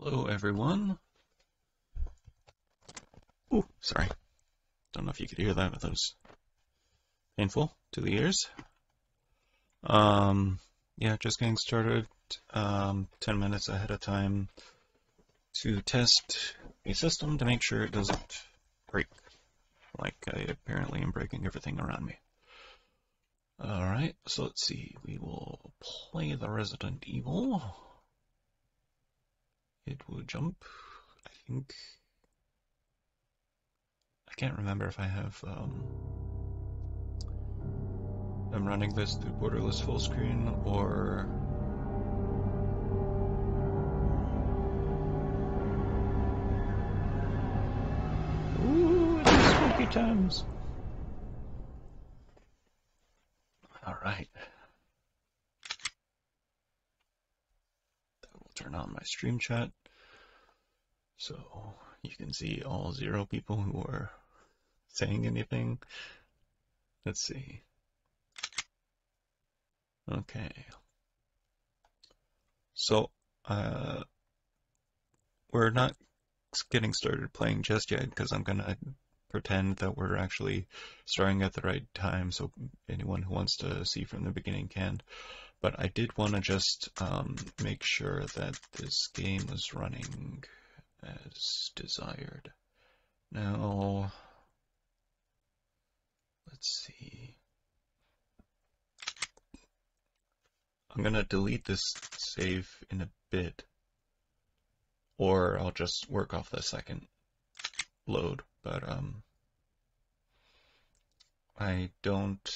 Hello, everyone. Oh, sorry. Don't know if you could hear that, but that was painful to the ears. Um, yeah, just getting started. Um, 10 minutes ahead of time to test a system to make sure it doesn't break like I apparently am breaking everything around me. Alright, so let's see. We will play the Resident Evil. It will jump, I think. I can't remember if I have, um, I'm running this through borderless full screen or Ooh, spooky times. All right. I will turn on my stream chat so you can see all zero people who are saying anything. Let's see. Okay. So, uh, we're not getting started playing just yet because I'm gonna pretend that we're actually starting at the right time so anyone who wants to see from the beginning can. But I did want to just um, make sure that this game was running as desired. Now, let's see. I'm gonna delete this save in a bit, or I'll just work off the second load, but um, I don't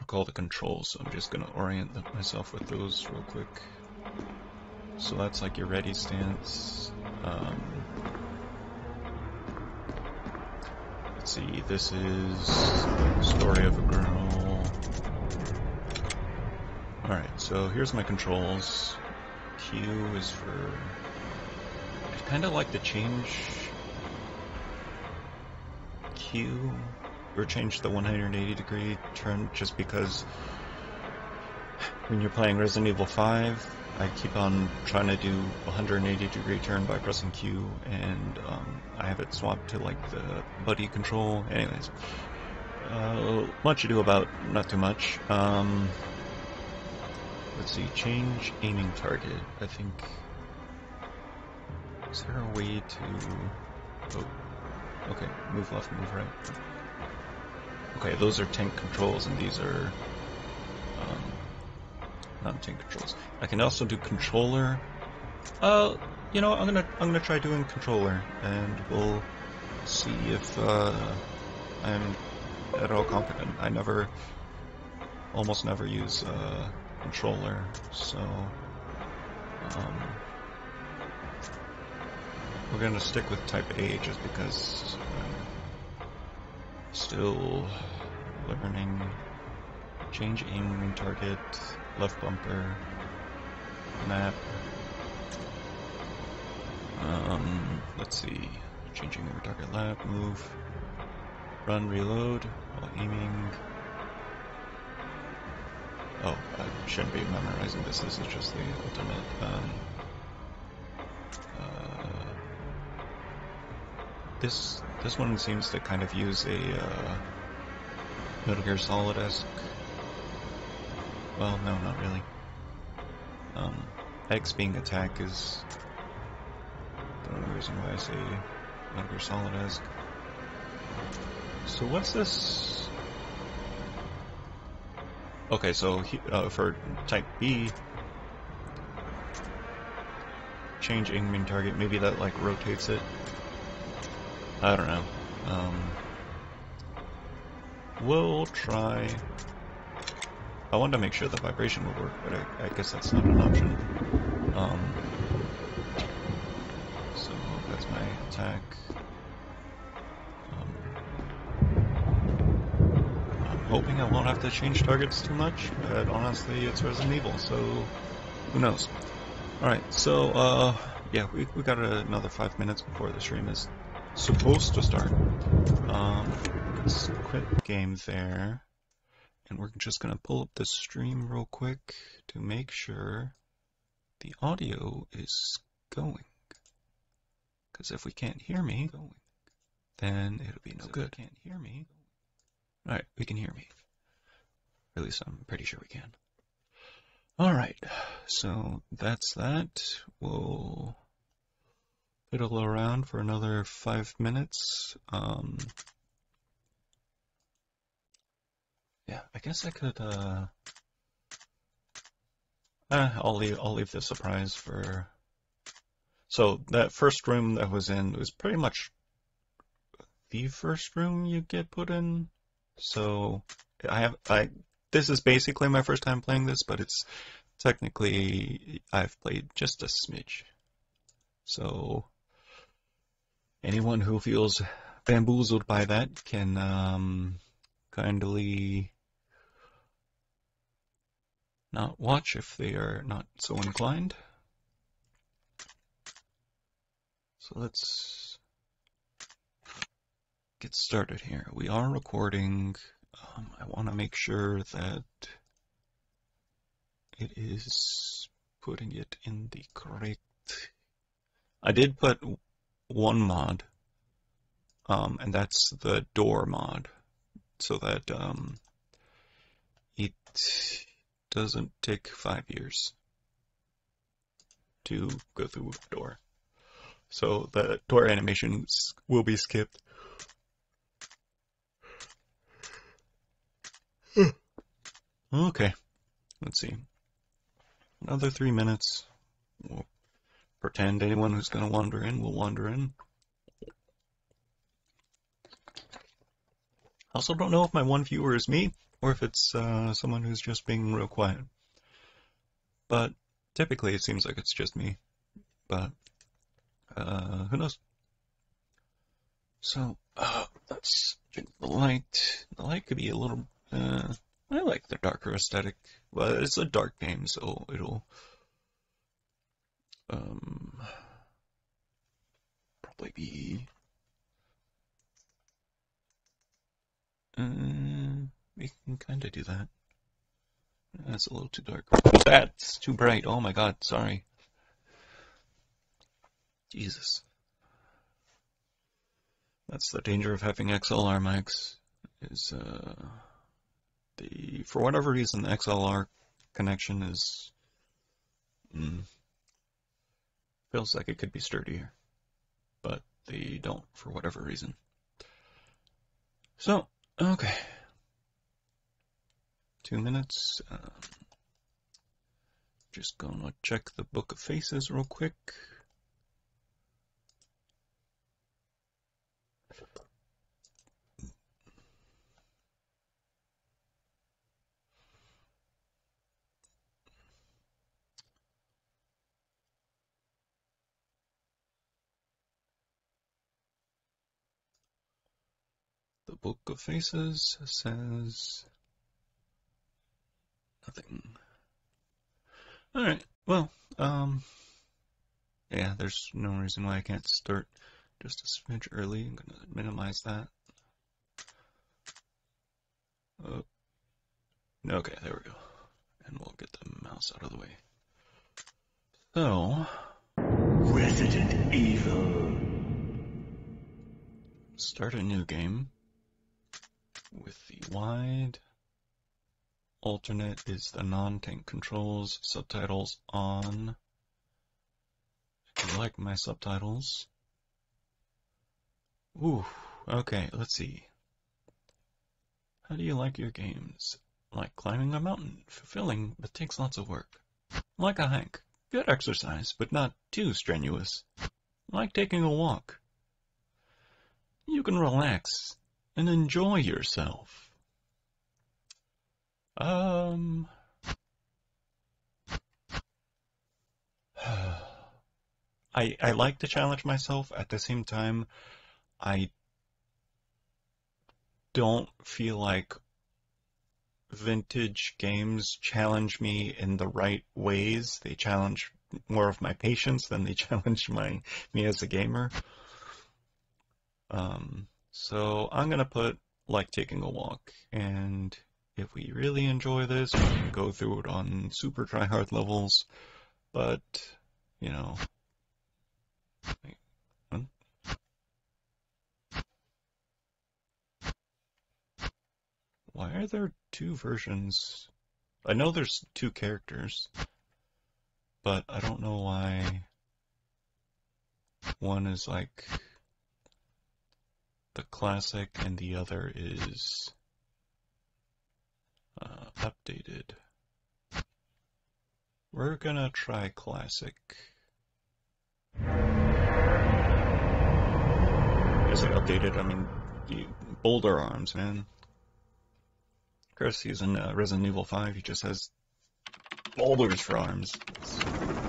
recall the controls, so I'm just gonna orient myself with those real quick. So that's like your ready stance. Um, let's see, this is Story of a Girl. Alright, so here's my controls. Q is for... I kinda like to change Q, or change the 180 degree turn just because when you're playing Resident Evil 5, I keep on trying to do 180 degree turn by pressing Q, and um, I have it swapped to like the buddy control. Anyways, uh, much ado about not too much. Um, let's see, change aiming target. I think. Is there a way to? Oh, okay. Move left, move right. Okay, those are tank controls, and these are um, non-tank controls. I can also do controller. Uh, you know, I'm gonna I'm gonna try doing controller, and we'll see if uh, I'm at all competent. I never, almost never use uh, controller, so um, we're gonna stick with Type A just because I'm still learning. Change aim target left bumper, map. Um, let's see, changing over target lap, move, run, reload while aiming. Oh, I shouldn't be memorizing this. This is just the ultimate. Um, uh, this this one seems to kind of use a uh, Metal Gear Solid-esque well, no, not really. Um, X being attack is the only reason why I say Metal Gear Solid-esque. So what's this? Okay, so he, uh, for Type B, change aiming target, maybe that like rotates it. I don't know. Um, we'll try I wanted to make sure the vibration would work, but I, I guess that's not an option. Um, so that's my attack. Um, I'm hoping I won't have to change targets too much, but honestly, it's Resident Evil, so who knows. Alright, so, uh, yeah, we, we got another five minutes before the stream is supposed to start. Um, let's quit game there. And we're just going to pull up the stream real quick to make sure the audio is going. Because if we can't hear me, then it'll be no good. Can't hear me. All right, we can hear me. Or at least I'm pretty sure we can. All right, so that's that. We'll fiddle around for another five minutes. Um, yeah, I guess I could. Uh, uh, I'll leave. I'll leave the surprise for. So that first room that was in was pretty much the first room you get put in. So I have I this is basically my first time playing this, but it's technically I've played just a smidge. So anyone who feels bamboozled by that can um, kindly not watch if they are not so inclined. So let's get started here. We are recording um, I want to make sure that it is putting it in the correct. I did put one mod, um, and that's the door mod, so that um, it doesn't take five years to go through a door. So the door animations will be skipped. Okay, let's see. Another three minutes. We'll pretend anyone who's going to wander in will wander in. I also don't know if my one viewer is me or if it's uh, someone who's just being real quiet. But typically it seems like it's just me. But uh, who knows? So uh, drink the light. The light could be a little. Uh, I like the darker aesthetic. Well, it's a dark game, so it'll um, probably be. Uh, we can kind of do that. That's a little too dark. That's too bright. Oh my god, sorry. Jesus. That's the danger of having XLR mics. Is uh the for whatever reason the XLR connection is mm, feels like it could be sturdier, but they don't for whatever reason. So okay, two minutes. Um, just gonna check the Book of Faces real quick. The Book of Faces says nothing. Alright, well, um, yeah, there's no reason why I can't start just a smidge early. I'm going to minimize that. Oh, okay, there we go. And we'll get the mouse out of the way. So, Resident Evil. Start a new game with the wide. Alternate is the non-tank controls, subtitles on. If you like my subtitles. Ooh, okay, let's see. How do you like your games? Like climbing a mountain, fulfilling, but takes lots of work. Like a hike, good exercise, but not too strenuous. Like taking a walk. You can relax, and enjoy yourself. Um. I I like to challenge myself. At the same time, I don't feel like vintage games challenge me in the right ways. They challenge more of my patience than they challenge my me as a gamer. Um, so I'm going to put like taking a walk. And if we really enjoy this, we can go through it on super try hard levels. but you know. Wait, huh? Why are there two versions? I know there's two characters, but I don't know why one is like the classic and the other is uh, updated. We're gonna try classic. Is it updated? I mean, the boulder arms, man. Chris, he's in uh, Resident Evil 5. He just has boulders for arms.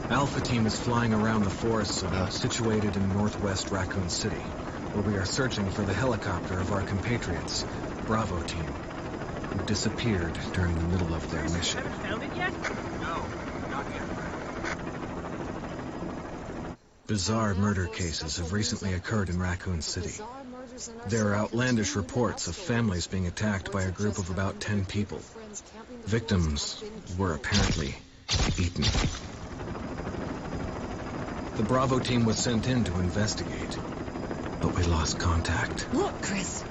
Alpha Team is flying around the forest forests uh, situated in northwest Raccoon City, where we are searching for the helicopter of our compatriots, Bravo Team, who disappeared during the middle of their mission. Found it yet? Bizarre murder cases have recently occurred in Raccoon City. There are outlandish reports of families being attacked by a group of about 10 people. Victims were apparently eaten. The Bravo team was sent in to investigate, but we lost contact. Look, Chris.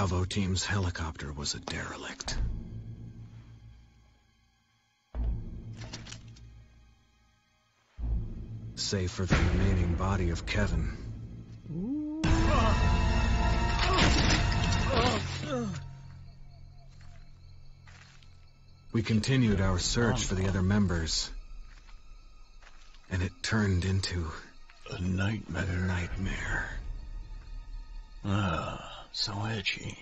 Bravo team's helicopter was a derelict. Save for the remaining body of Kevin. We continued our search for the other members. And it turned into A a nightmare. nightmare. Ah, so edgy.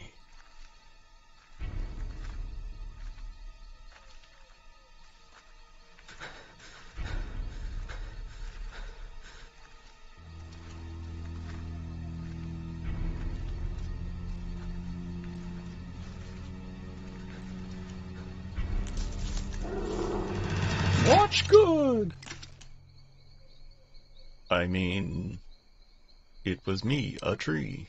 Watch good! I mean, it was me, a tree.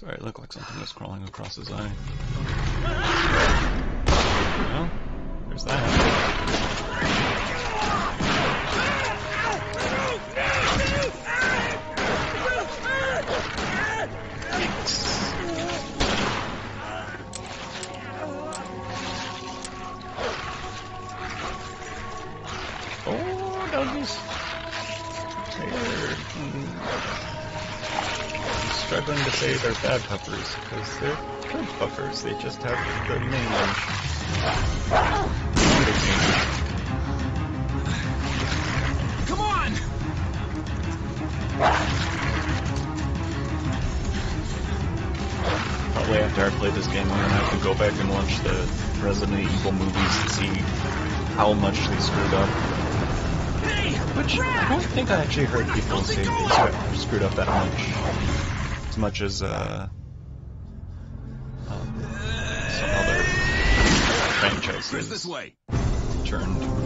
Sorry, it looked like something was crawling across his eye. Well, there's that. Oh, doggies. They're mm, struggling to say they're bad puppers because they're good puppers. They just have the mange. Come on! Probably after I play this game, I'm gonna have to go back and watch the Resident Evil movies to see how much they screwed up. Which I don't think I actually heard people say they screwed up that much. Much as uh, um, some other franchises way. turned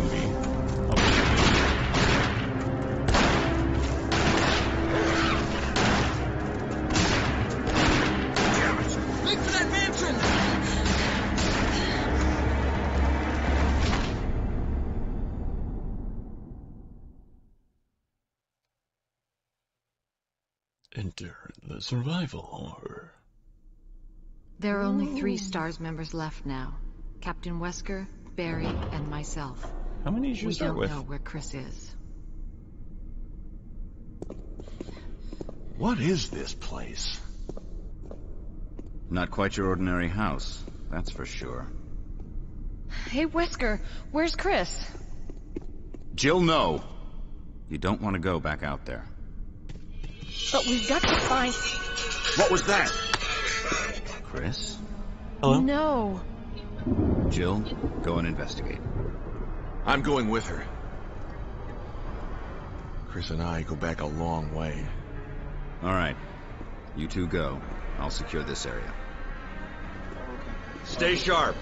survival horror. There are only three STARS members left now. Captain Wesker, Barry, and myself. How many did you We start don't with? know where Chris is. What is this place? Not quite your ordinary house, that's for sure. Hey, Wesker, where's Chris? Jill, no! You don't want to go back out there. But we've got to find. What was that? Chris? Hello? No. Jill, go and investigate. I'm going with her. Chris and I go back a long way. Alright. You two go. I'll secure this area. Stay sharp.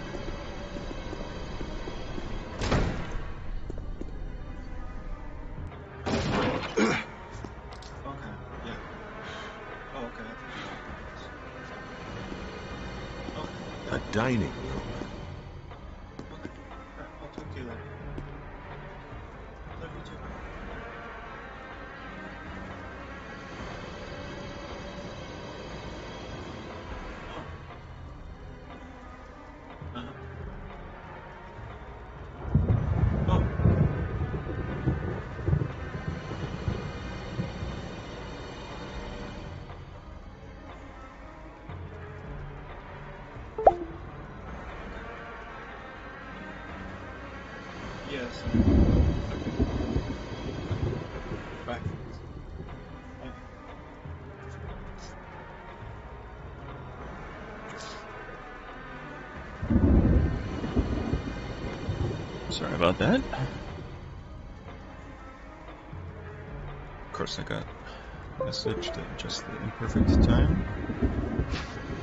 Messaged at just the imperfect time.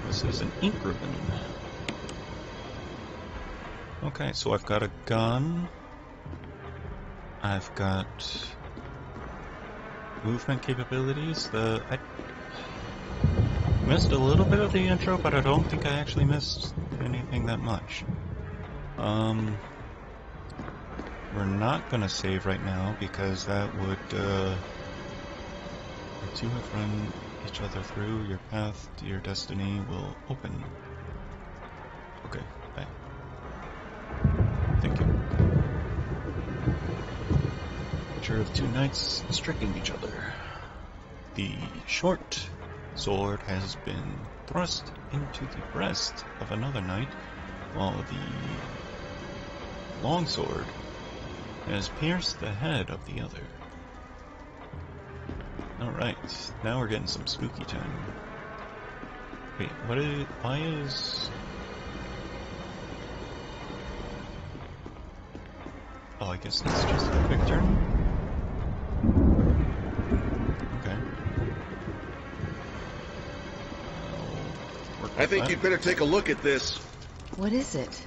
This is an ink ribbon. Okay, so I've got a gun. I've got movement capabilities. The I missed a little bit of the intro, but I don't think I actually missed anything that much. Um, we're not gonna save right now because that would uh, two have run each other through. Your path to your destiny will open. Okay, bye. Thank you. Picture of two knights striking each other. The short sword has been thrust into the breast of another knight, while the long sword has pierced the head of the other. Alright, now we're getting some spooky time. Wait, what is. Why is. Oh, I guess that's just a quick turn? Okay. I'll I think that. you'd better take a look at this. What is it?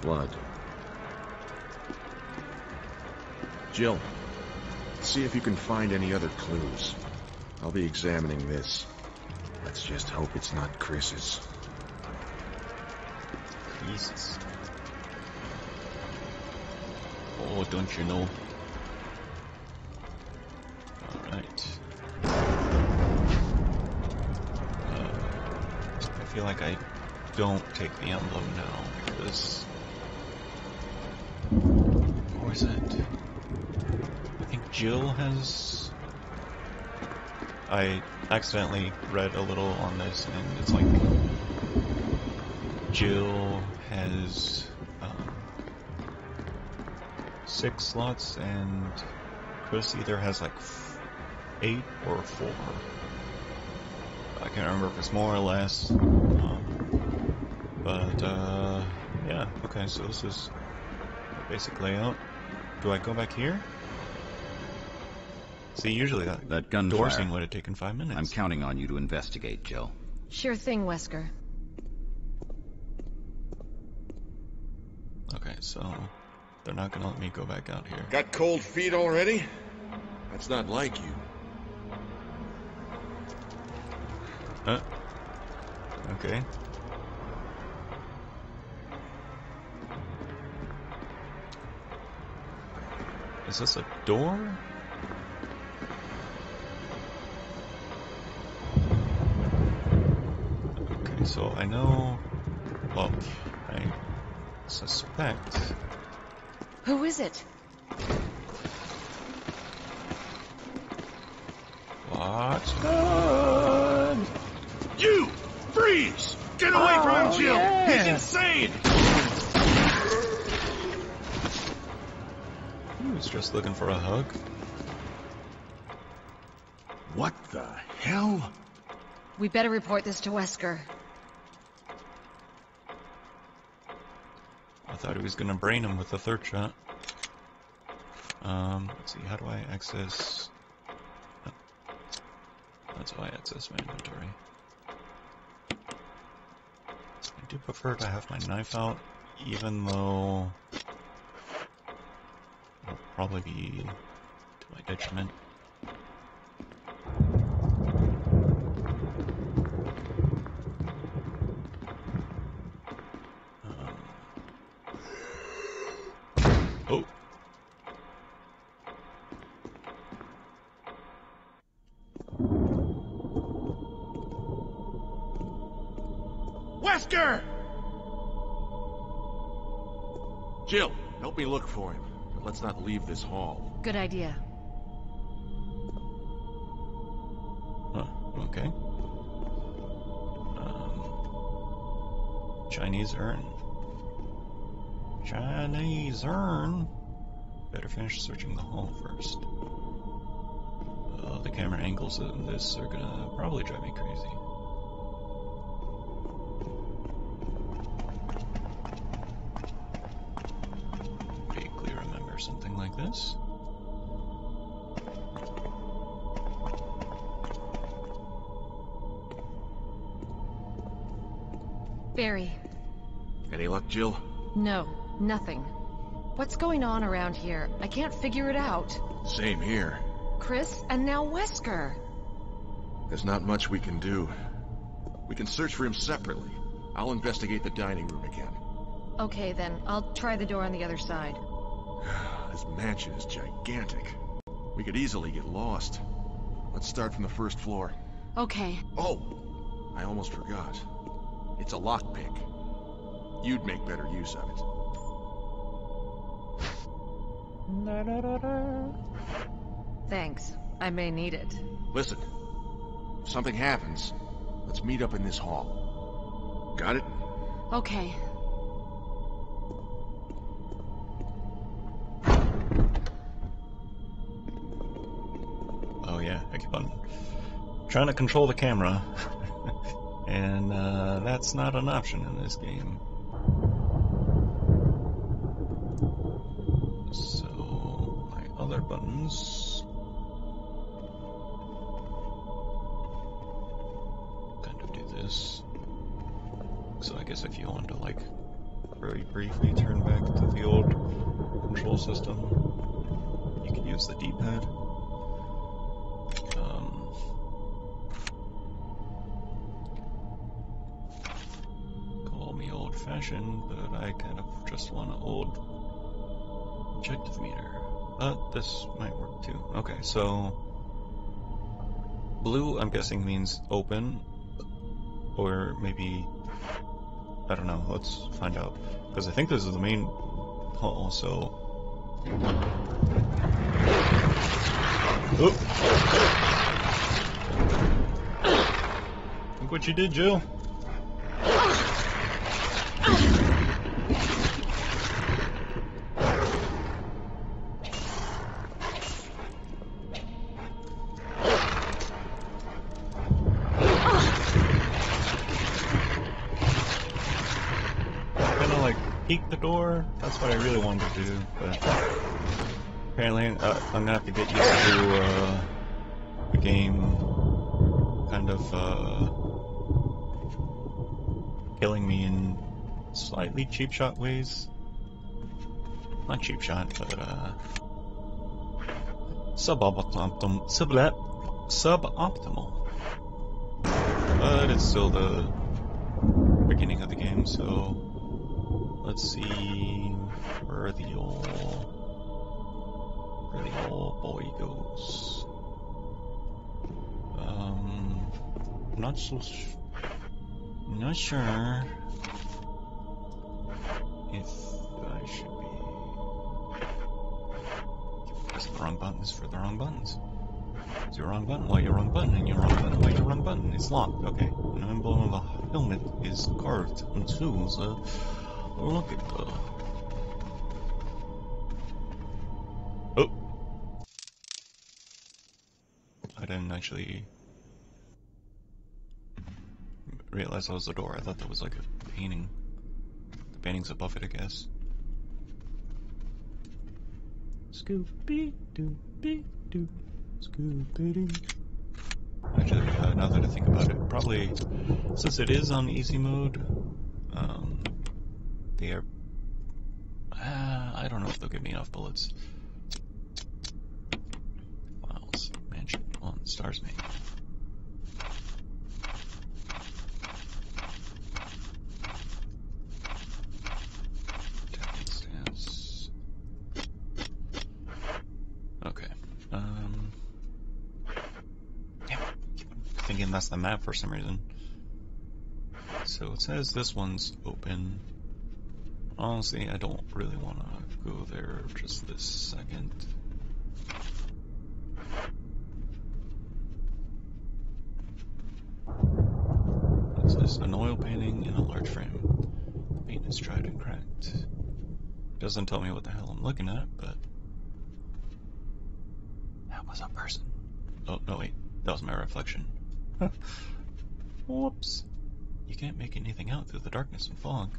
Blood. Jill, see if you can find any other clues. I'll be examining this. Let's just hope it's not Chris's. Jesus. Oh, don't you know? Alright. Uh, I feel like I don't take the emblem now because. Or is it? Jill has. I accidentally read a little on this and it's like Jill has um, six slots, and Chris either has like eight or four. I can't remember if it's more or less. Um, but uh, yeah, okay. So this is basic layout. Do I go back here? See, usually that, That door gunfire. scene would have taken five minutes. I'm counting on you to investigate, Jill. Sure thing, Wesker. Okay, so they're not gonna let me go back out here. Got cold feet already? That's not like you. Uh, okay. Is this a door? So I know. Well, I suspect. Who is it? What's good? You! Freeze! Get away from oh, him, Jill! He's insane! He was just looking for a hug. What the hell? We better report this to Wesker. Thought he was gonna brain him with the third shot. Um, let's see, how do I access... That's how I access my inventory. I do prefer to have my knife out, even though... It'll probably be to my detriment. Let's not leave this hall. Good idea. Huh, okay. Um, Chinese urn. Chinese urn. Better finish searching the hall first. Uh, the camera angles in this are gonna probably drive me crazy. Nothing. What's going on around here? I can't figure it out. Same here. Chris, and now Wesker. There's not much we can do. We can search for him separately. I'll investigate the dining room again. Okay then, I'll try the door on the other side. This mansion is gigantic. We could easily get lost. Let's start from the first floor. Okay. Oh! I almost forgot. It's a lockpick. You'd make better use of it. Thanks. I may need it. Listen, if something happens, let's meet up in this hall. Got it? Okay. Oh yeah, I keep on trying to control the camera, and uh, that's not an option in this game. Means open, or maybe I don't know. Let's find out because I think this is the main hall. So. Oop. Look what you did, Jill. What I really wanted to do, but apparently uh, I'm gonna have to get used to uh, the game kind of uh, killing me in slightly cheap shot ways. Not cheap shot, but uh, suboptimal. Sub suboptimal. But it's still the beginning of the game, so let's see where the old where the old boy goes. Um, not so. Not sure if I should be. Press the wrong buttons for the wrong buttons. It's your wrong button. Why your wrong button? And your wrong button. Why your wrong button? It's locked. Okay. An emblem of a helmet is carved into the look at the. I didn't actually realize that was the door. I thought that was like a painting. The painting's above it, I guess. Scooby Dooby Doo. Scooby Doo. Actually, uh, now that I think about it, probably since it is on easy mode, um, they are. Uh, I don't know if they'll give me enough bullets. Files, mansion, on stars made. Okay. Um. Keep thinking that's the map for some reason. So it says this one's open. Honestly, I don't really want to go there just this second. An oil painting in a large frame. The paint is dried and cracked. Doesn't tell me what the hell I'm looking at, but that was a person. Oh no, wait, that was my reflection. Whoops. You can't make anything out through the darkness and fog.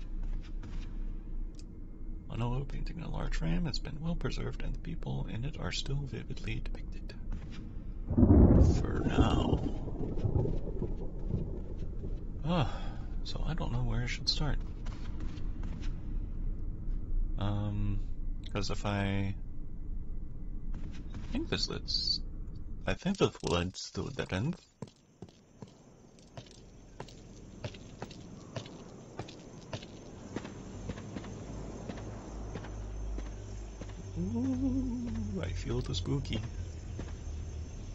An oil painting in a large frame, it's been well preserved, and the people in it are still vividly depicted. For now. Ah, so I don't know where I should start. Um, because if I... I think this leads... I think this leads to dead end. Ooh, I feel the spooky.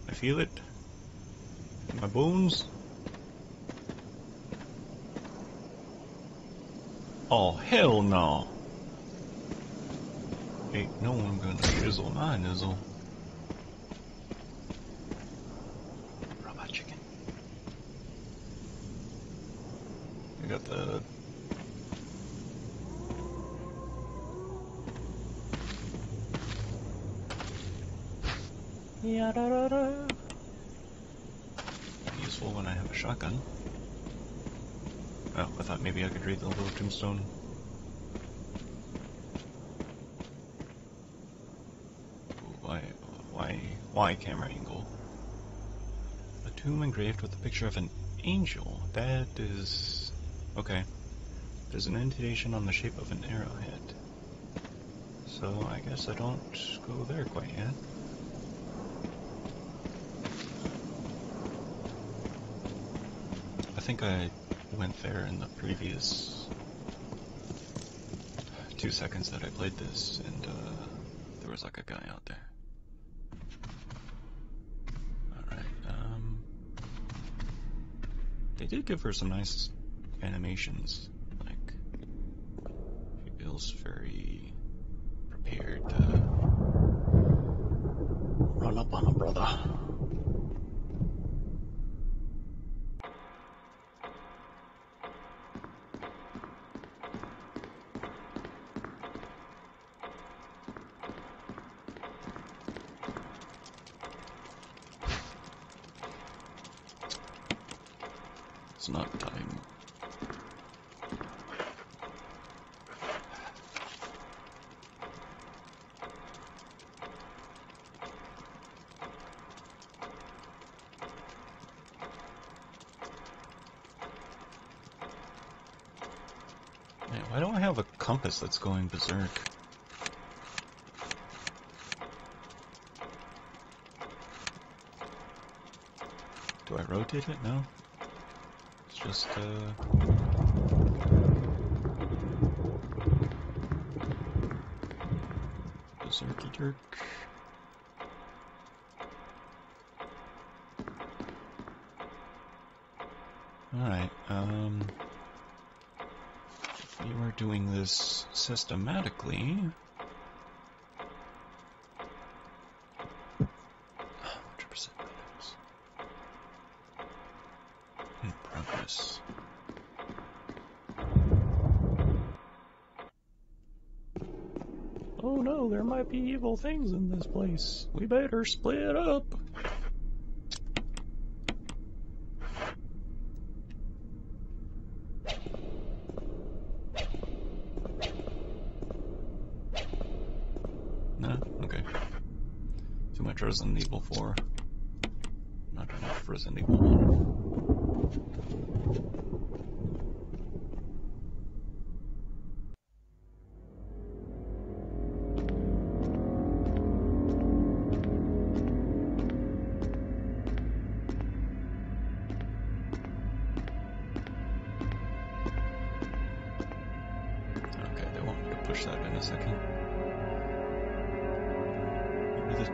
I feel it. My bones. Oh, hell no. Ain't no one gonna shizzle my nizzle. Robot chicken. I got the Useful when I have a shotgun. Oh, I thought maybe I could read the little tombstone. Why, why, why camera angle? A tomb engraved with a picture of an angel. That is... okay. There's an indentation on the shape of an arrowhead. So I guess I don't go there quite yet. I think I went there in the previous two seconds that I played this, and uh, there was like a guy out there. Alright, um. They did give her some nice animations. Like, she feels very prepared to run up on a brother. It's not time. Man, why don't I have a compass that's going berserk? Do I rotate it? No. Just, uh... Berserky jerk. Alright, um... If we were doing this systematically... evil things in this place. We better split up. No? Okay. Too much Resident Evil 4. Not enough Resident Evil 1.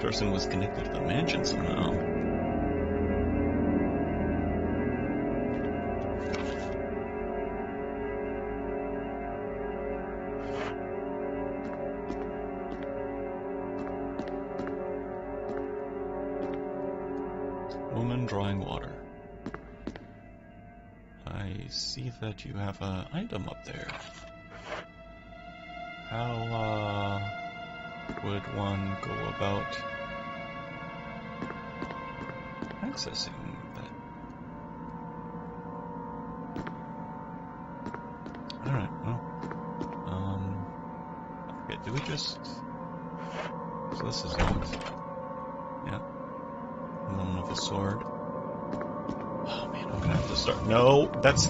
person was connected to the mansion somehow. Woman drawing water. I see that you have an item up there. How, uh, would one go about accessing that? Alright, well. Um, forget, did we just. So this is not... Yeah. Then with a sword. Oh man, I'm gonna have to start. No, that's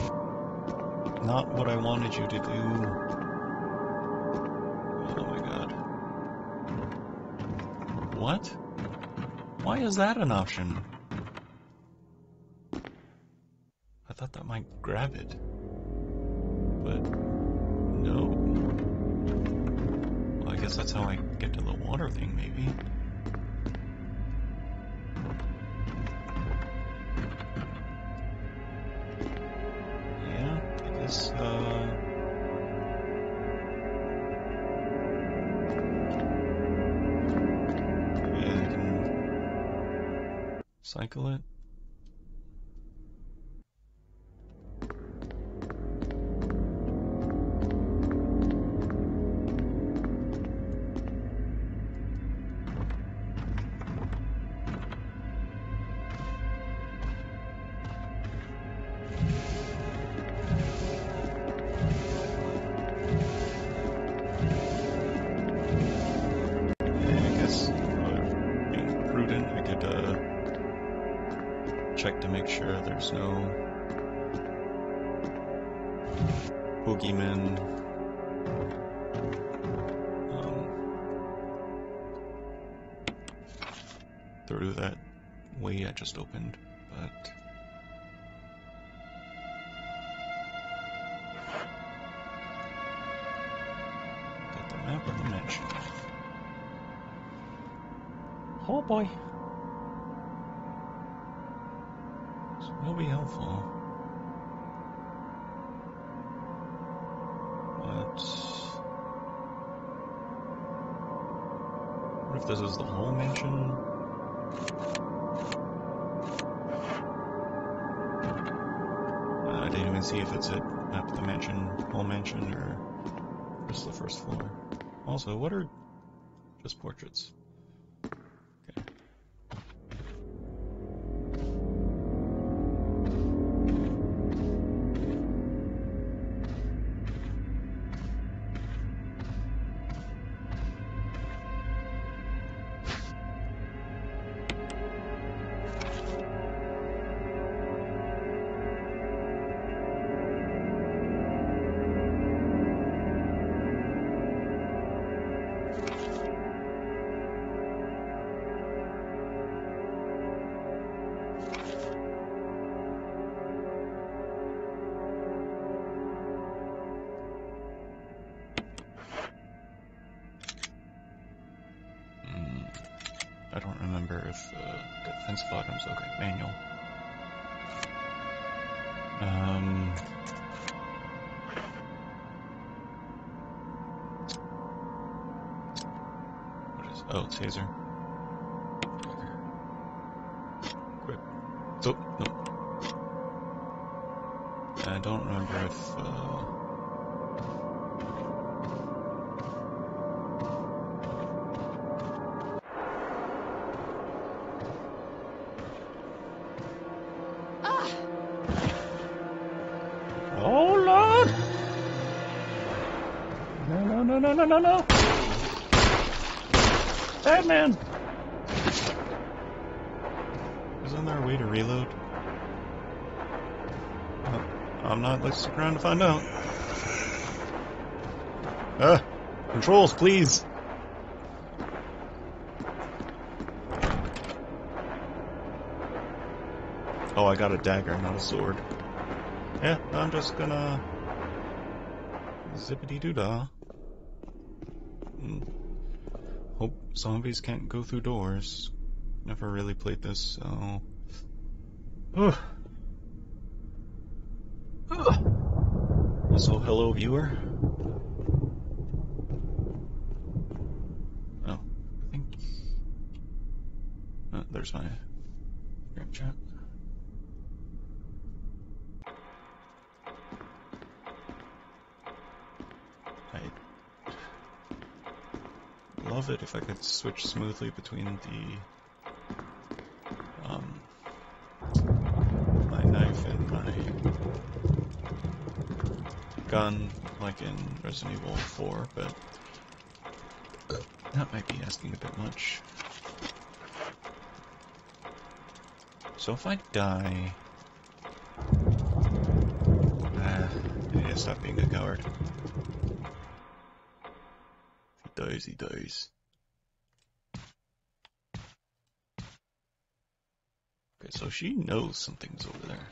not what I wanted you to do. Oh my god. What? Why is that an option? I thought that the whole mansion? Uh, I didn't even see if it's at map the mansion, whole mansion, or just the first floor. Also, what are just portraits? No, no, no! Batman! Isn't there a way to reload? I'm not. Stick around to find out. Ah! Controls, please! Oh, I got a dagger, not a sword. Yeah, I'm just gonna zippity doo dah. Hope zombies can't go through doors. Never really played this, so. Ugh. Ugh. Also, hello, viewer. Oh, I think. Oh, there's my Group chat. I'd love it if I could switch smoothly between the um, my knife and my gun, like in Resident Evil 4, but that might be asking a bit much. So if I die... Ah, I need to stop being a coward. He dies, he dies. So she knows something's over there.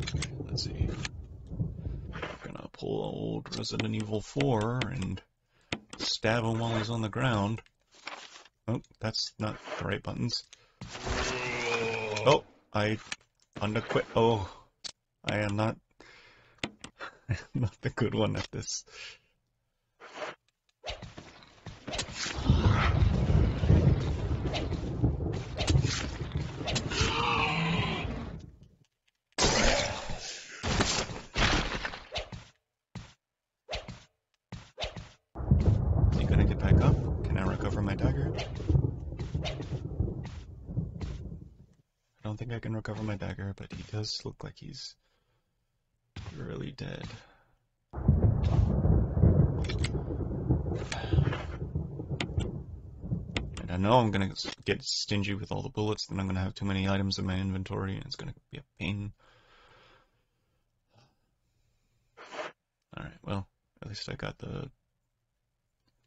Okay, let's see. Gonna pull old Resident Evil 4 and stab him while he's on the ground. Oh, that's not the right buttons. Oh, I unquit. Oh, I am not not the good one at this. You gonna get back up? Can I recover my dagger? I don't think I can recover my dagger, but he does look like he's really dead. I know I'm gonna get stingy with all the bullets, then I'm gonna have too many items in my inventory, and it's gonna be a pain. Alright, well, at least I got the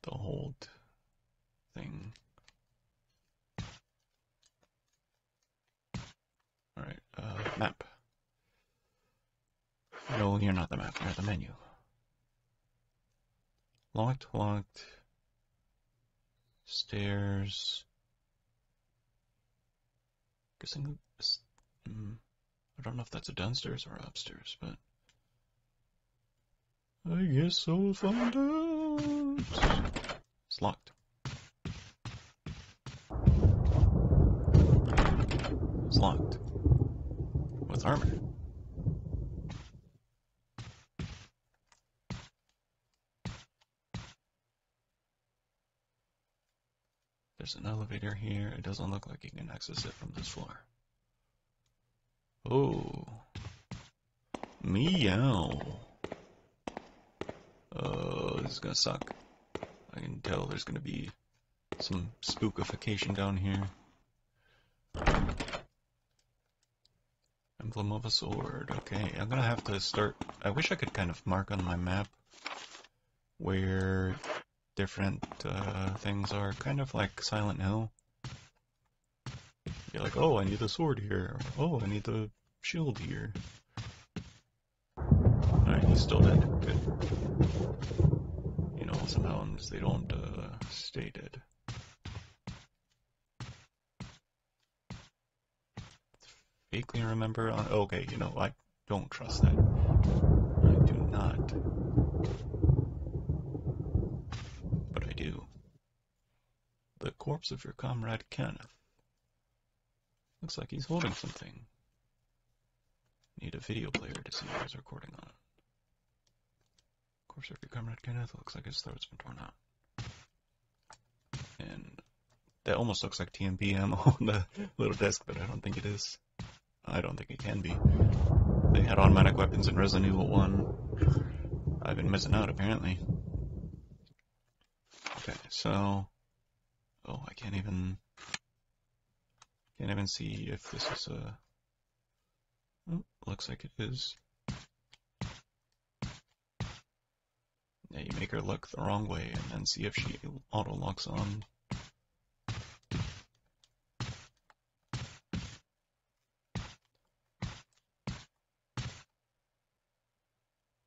the hold thing. Alright, uh, map. No, you're not the map, you're the menu. Locked, locked. Stairs. Guessing, mm, I don't know if that's a downstairs or upstairs, but I guess I'll find out. It's locked. It's locked. With armor. There's an elevator here. It doesn't look like you can access it from this floor. Oh. Meow. Oh, this is gonna suck. I can tell there's gonna be some spookification down here. Emblem of a sword. Okay, I'm gonna have to start. I wish I could kind of mark on my map where different uh, things are, kind of like Silent Hill. You're like, oh, I need the sword here. Oh, I need the shield here. Alright, he's still dead. Good. You know, some hounds, they don't uh, stay dead. Vaguely remember on. Okay, you know, I don't trust that. I do not. But I do. The corpse of your comrade Kenneth. Looks like he's holding something. Need a video player to see what he's recording on. Corpse of your comrade Kenneth looks like his throat's been torn out. And that almost looks like TMP ammo on the little desk, but I don't think it is. I don't think it can be. They had automatic weapons in Resident Evil 1. I've been missing out, apparently. Okay, so... Oh, I can't even... Can't even see if this is a... Oh, looks like it is. Now you make her look the wrong way and then see if she auto locks on.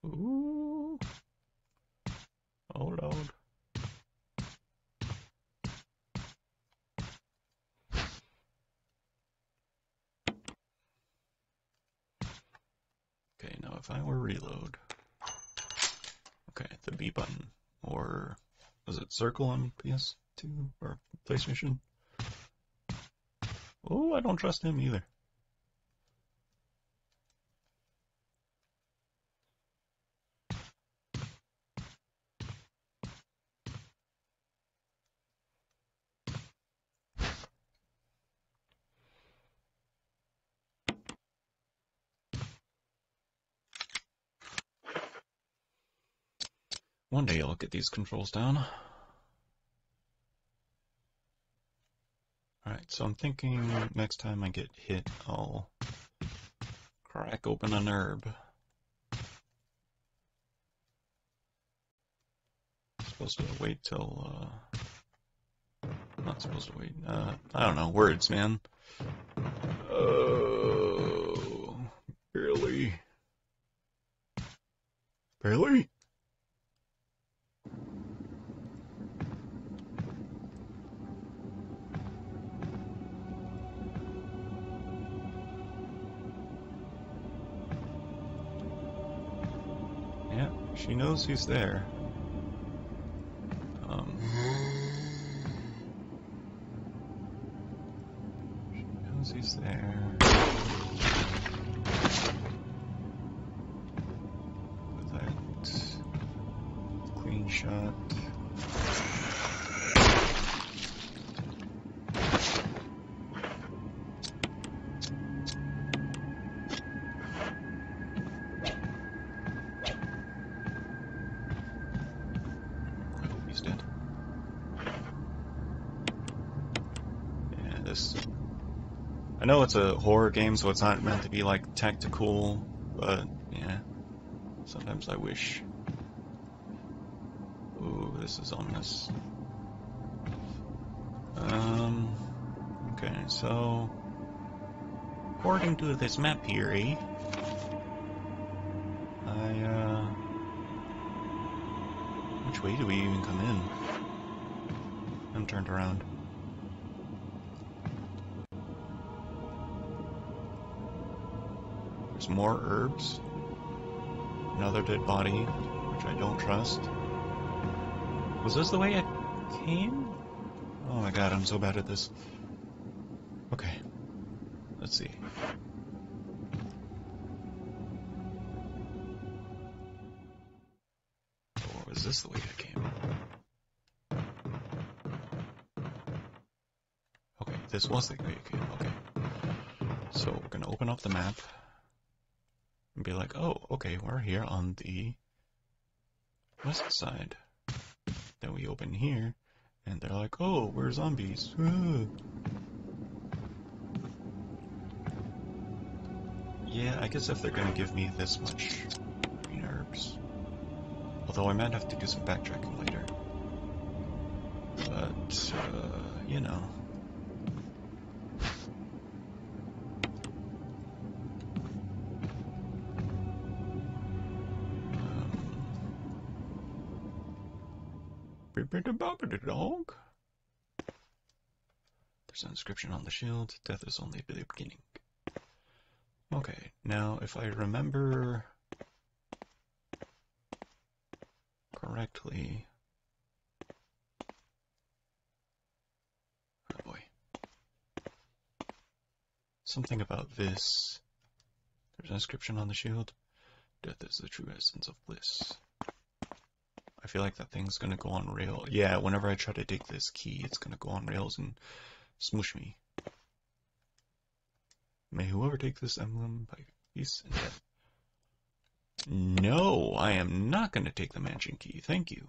Ooh. Oh lord. Okay, now if I were reload. Okay, the B button. Or was it circle on PS2 or PlayStation? Oh, I don't trust him either. One day I'll get these controls down. Alright, so I'm thinking next time I get hit, I'll crack open an herb. I'm Supposed to wait till, uh, not supposed to wait, uh, I don't know, words, man. Oh, barely. Barely? She knows he's there. Um, she knows he's there. With that clean shot. I know it's a horror game, so it's not meant to be like tactical, but yeah. Sometimes I wish. Ooh, this is ominous. Um. Okay, so. According to this map here, eh? I, uh. Which way do we even come in? I'm turned around. More herbs. Another dead body, which I don't trust. Was this the way it came? Oh my god, I'm so bad at this. Okay. Let's see. Or was this the way I came? Okay, this was the way it came. Okay. So we're gonna open up the map and be like, oh, okay, we're here on the west side. Then we open here, and they're like, oh, we're zombies. Ah. Yeah, I guess if they're gonna give me this much green herbs. Although I might have to do some backtracking later. But, uh, you know. Um, dog. There's an inscription on the shield. Death is only the beginning. Okay, now if I remember correctly. Oh boy. Something about this. There's an inscription on the shield. Death is the true essence of bliss. I feel like that thing's gonna go on rail. Yeah, whenever I try to dig this key, it's gonna go on rails and smush me. May whoever take this emblem by peace and death. No, I am not to take the mansion key. Thank you.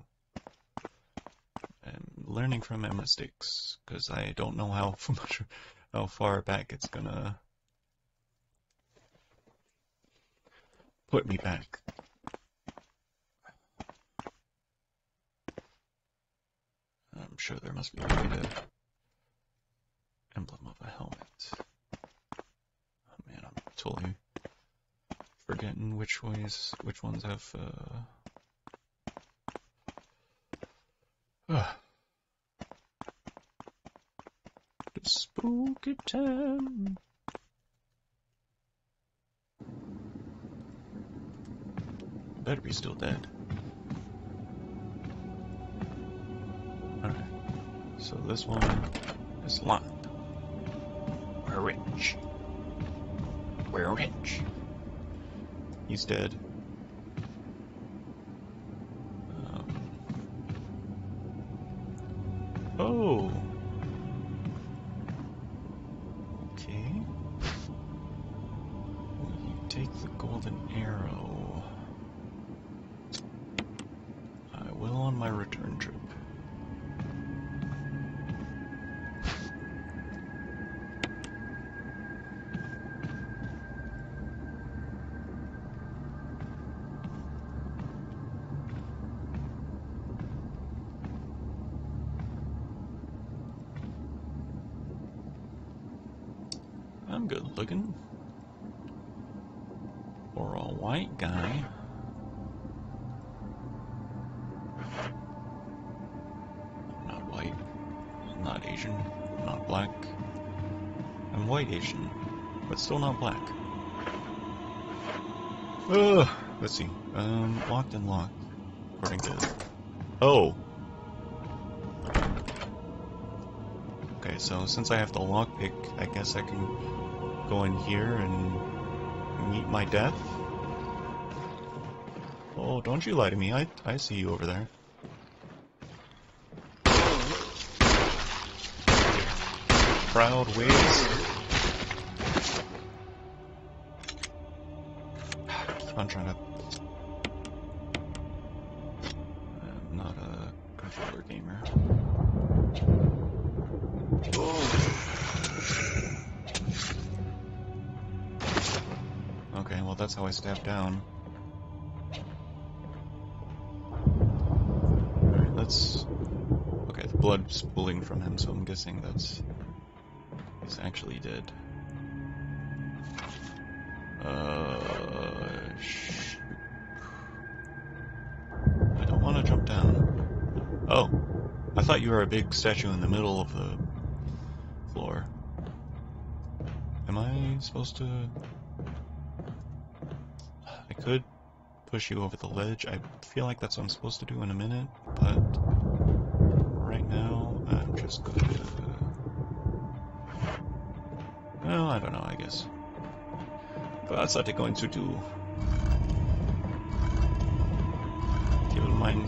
I'm learning from my mistakes because I don't know how much, how far back it's gonna put me back. I'm sure there must be a way to emblem of a helmet. Oh man, I'm totally forgetting which ways, which ones have. Uh... The spooky time. Better be still dead. So this one is locked. We're rich. We're rich. He's dead. Um, oh. Still not black. Ugh. Let's see. Um, locked and locked. According to. Oh! Okay, so since I have the lockpick, I guess I can go in here and meet my death? Oh, don't you lie to me. I, I see you over there. Proud ways. On trying to... I'm not a controller gamer. Okay, well that's how I stab down. Alright, let's... Okay, the blood's spooling from him, so I'm guessing that's... He's actually dead. Uh... I don't want to jump down. Oh, I thought you were a big statue in the middle of the floor. Am I supposed to... I could push you over the ledge. I feel like that's what I'm supposed to do in a minute, but right now I'm just going to... Well, I don't know, I guess. Was hatte going to do? Meinen?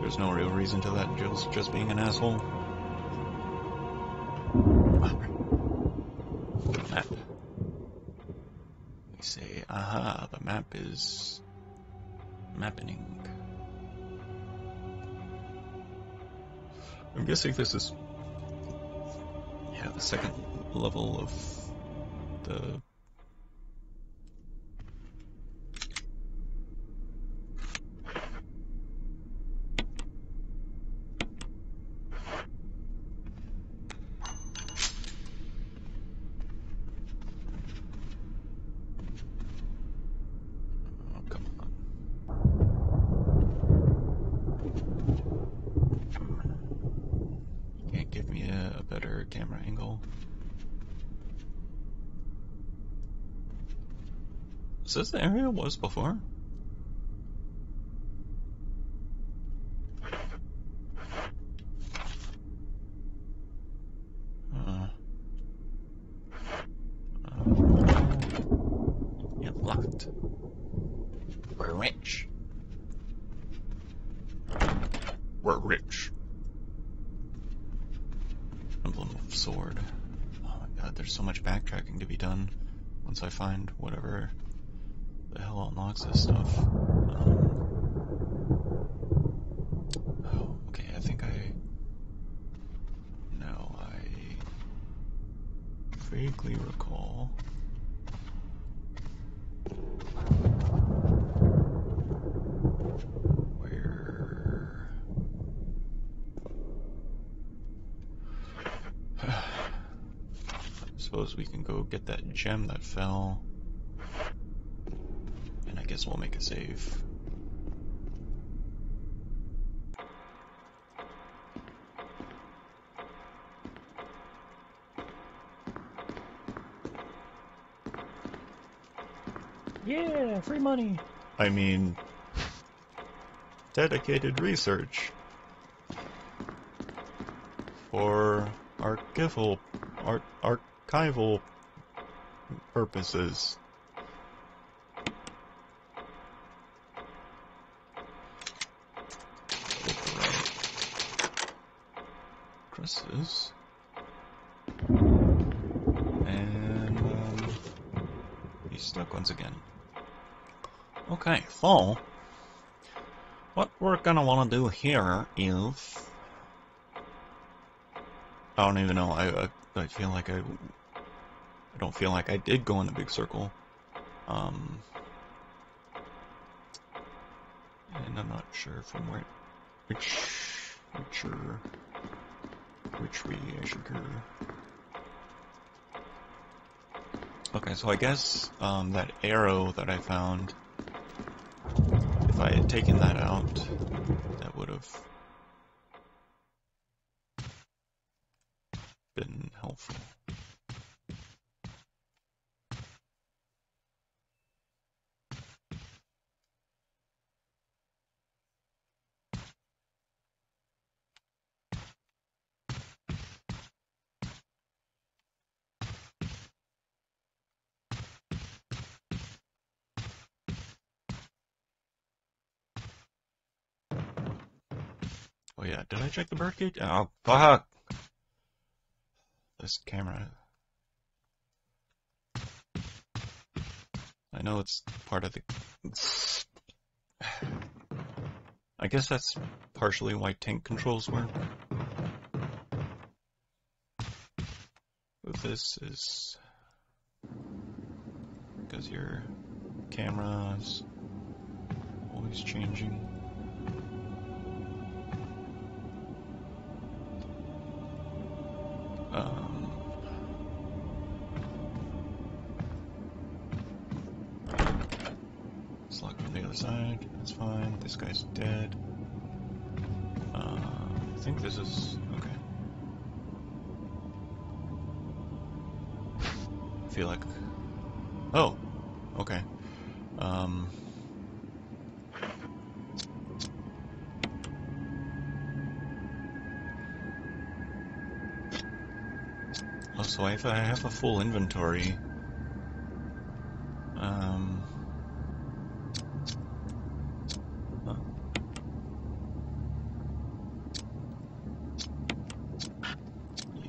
There's no real reason to that. Jill's just being an asshole. Map. We say, aha, the map is I'm guessing this is, yeah, the second level of the Oh, come on. Can't give me a, a better camera angle. Is this the area it was before? get that gem that fell. And I guess we'll make a save. Yeah, free money. I mean, dedicated research for archival, arch, archival purposes. Crosses. And um, he's stuck once again. Okay, so what we're gonna want to do here is I don't even know. I, I I feel like I I don't feel like I did go in a big circle. Um, and I'm not sure from where which which or which way I should go. Okay, so I guess um, that arrow that I found, if I had taken that out, that would have been helpful. Oh yeah, did I check the birdcage? Oh fuck! This camera. I know it's part of the. I guess that's partially why tank controls work. This is because your camera is always changing. Um, let's lock from the other side. That's fine. This guy's dead. Uh, I think this is okay. I feel like. If I have a full inventory, um, huh.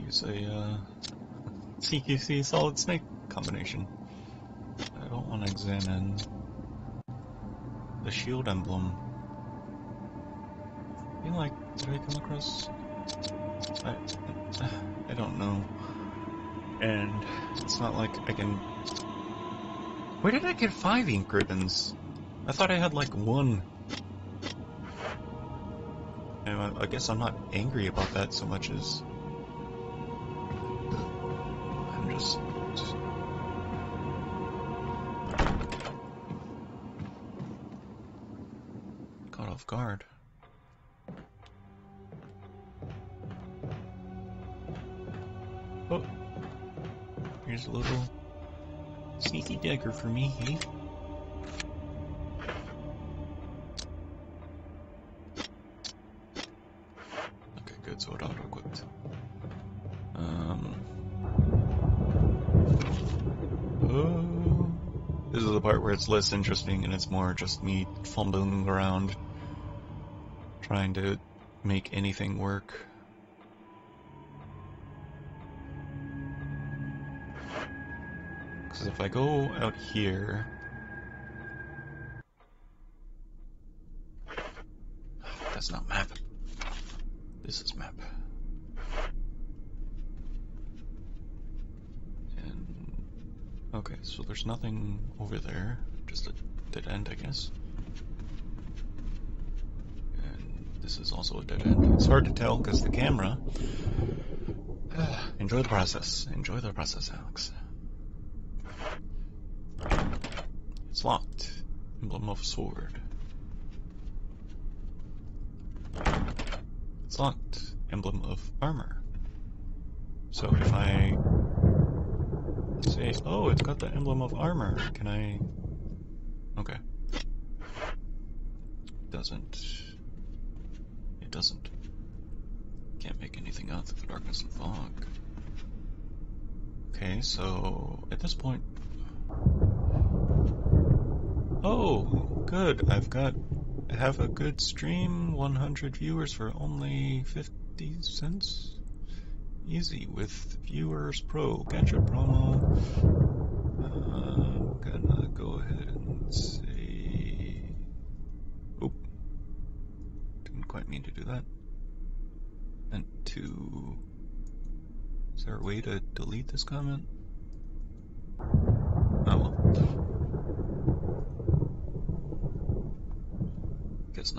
use a uh, CQC solid snake combination. I don't want to examine the shield emblem. I feel like did I come across? I not like I can. Where did I get five ink ribbons? I thought I had like one. And I, I guess I'm not angry about that so much as for me, eh? Okay, good, so it auto-equipped. Um... Oh... This is the part where it's less interesting and it's more just me fumbling around trying to make anything work. I go out here... That's not map. This is map. And... Okay, so there's nothing over there. Just a dead end, I guess. And this is also a dead end. It's hard to tell because the camera... Enjoy the process. Enjoy the process, Alex. Slot. Emblem of Sword. Slot. Emblem of Armor. So if I... Say, oh, it's got the emblem of armor. Can I... Okay. Doesn't... It doesn't. Can't make anything out of the darkness and fog. Okay, so at this point... Oh, good. I've got have a good stream. 100 viewers for only 50 cents. Easy with Viewers Pro. Gotcha promo. Uh, gonna go ahead and say. Oop. Didn't quite mean to do that. Meant to. Is there a way to delete this comment? Oh well. Guess not. Gross. Alright, um. Ah, da, da, da, da. Dee, dee,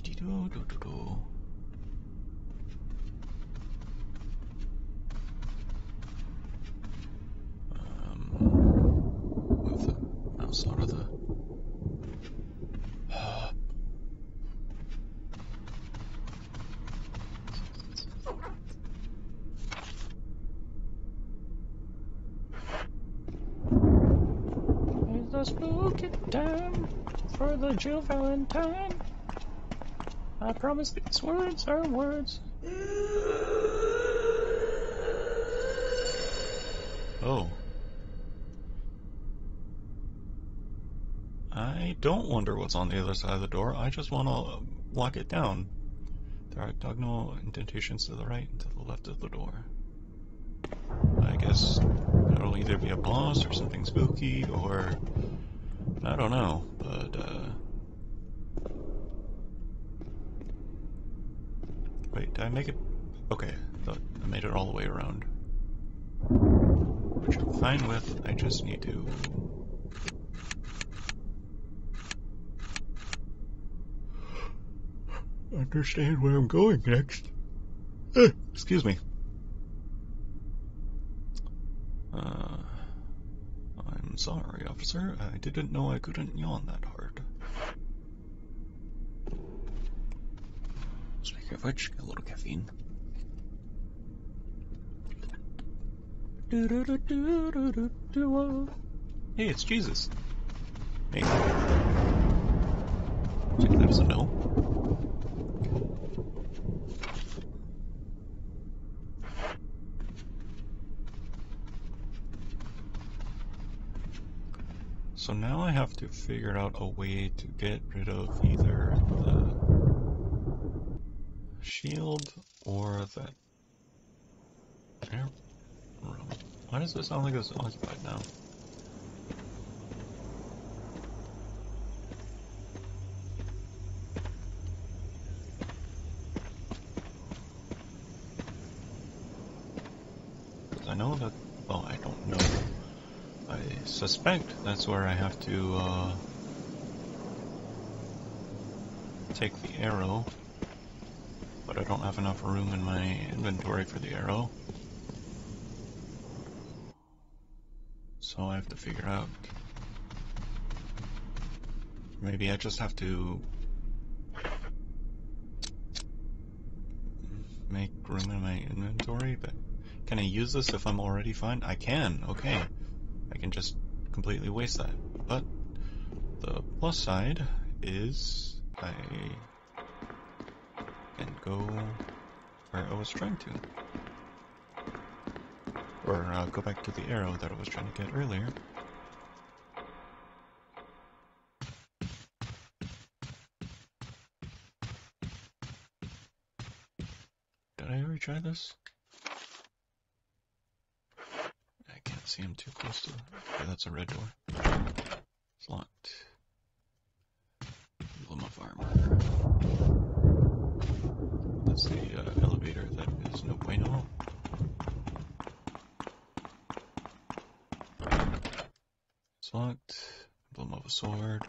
dee, do, do, do, do. Um, move the mouse out of the. Ah. It's a spooky time Valentine. I promise these words are words. Oh. I don't wonder what's on the other side of the door. I just want to lock it down. There are diagonal indentations to the right and to the left of the door. I guess it'll either be a boss or something spooky or I don't know, but uh Wait, did I make it okay, I made it all the way around. Which I'm fine with, I just need to understand where I'm going next. Eh, excuse me. Uh, I'm sorry, officer. I didn't know I couldn't yawn that hard. Of which, a little caffeine. Hey, it's Jesus. Hey. Take that as a no. So now I have to figure out a way to get rid of either the shield or the air room. Why does it sound like it's occupied now? I know that, well, I don't know. I suspect that's where I have to uh, take the arrow, but I don't have enough room in my inventory for the arrow. So I have to figure out. Maybe I just have to make room in my inventory, but can I use this if I'm already fine? I can, okay. I can just completely waste that. But the plus side is I can go where I was trying to. Or uh, go back to the arrow that I was trying to get earlier. Did I already try this? I can't see him too close to. Okay, that's a red door. It's locked. Emblem of armor. That's the uh, elevator that is no bueno. It's locked. Emblem of a sword.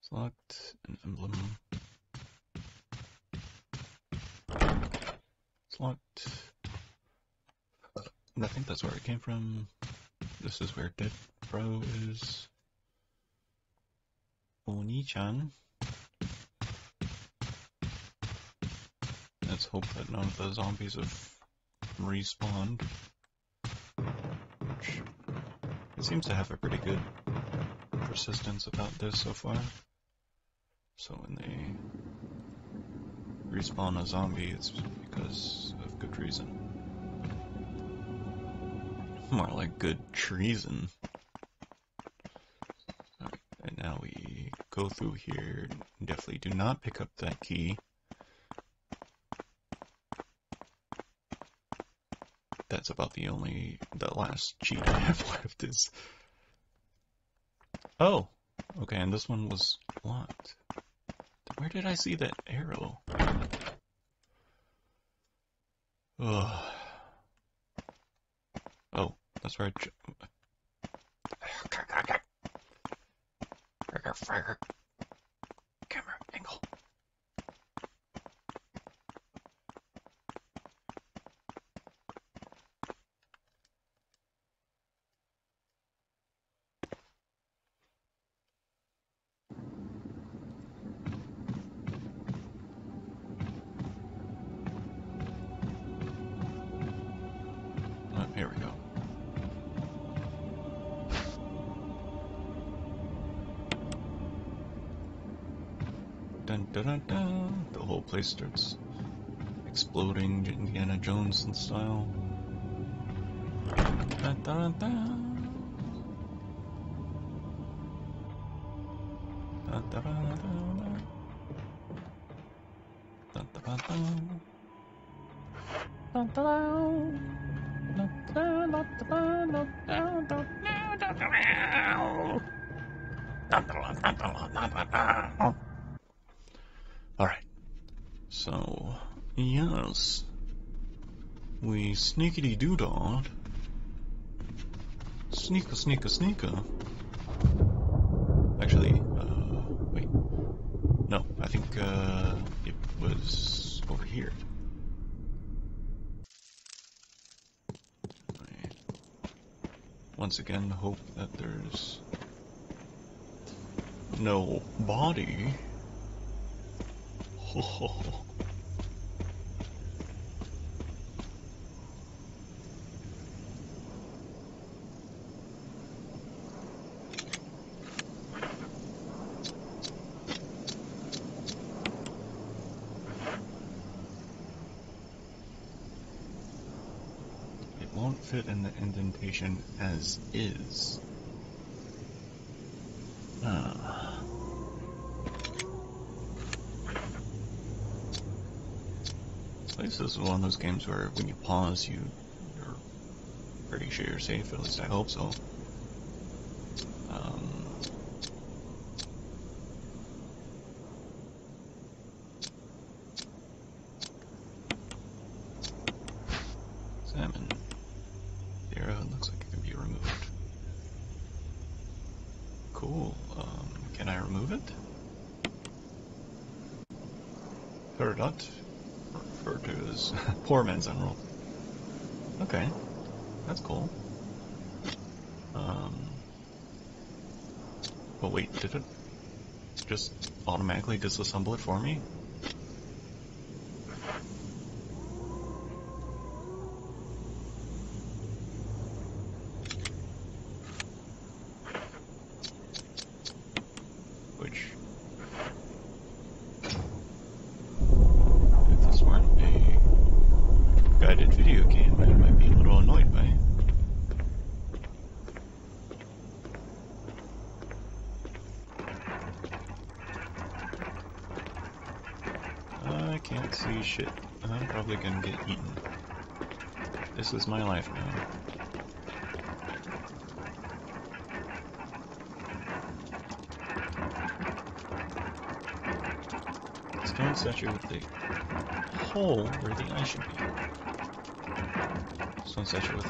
It's locked. An emblem. It's locked. I think that's where it came from. This is where Dead Bro is. Oni-chan. Let's hope that none of the zombies have respawned. It seems to have a pretty good persistence about this so far. So when they respawn a zombie, it's because of good reason. More like good treason. Alright, and now we go through here. Definitely do not pick up that key. That's about the only, the last cheat I have left is... Oh! Okay, and this one was locked. Where did I see that arrow? Ugh. Oh, place starts exploding Indiana Jones in style. Dun dun dun. Sneakity doodled. Sneaker, sneaker, sneaker. Actually, uh, wait. No, I think, uh, it was over here. Once again hope that there's no body. It won't fit in the as is. Ah. At least this is one of those games where when you pause, you you're pretty sure you're safe. At least I hope so. Um, salmon. The arrowhead looks like it can be removed. Cool. Um, can I remove it? Peridot, referred to as man's emerald. Okay, that's cool. Um, but wait, did it just automatically disassemble it for me? Which, if this weren't a guided video game, I might be a little annoyed by it. I can't see shit. I'm probably gonna get eaten. Is my life now. Stone statue with the hole where the eye should be. Stone statue with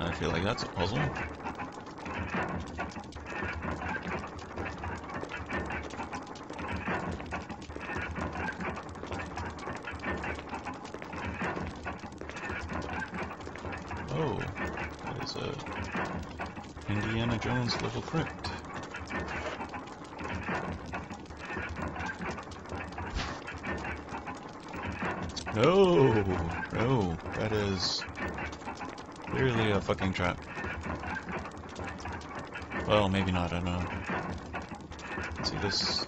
I feel like that's a puzzle. the Jones little crypt. No, no, that is clearly a fucking trap. Well, maybe not, I don't know. See this,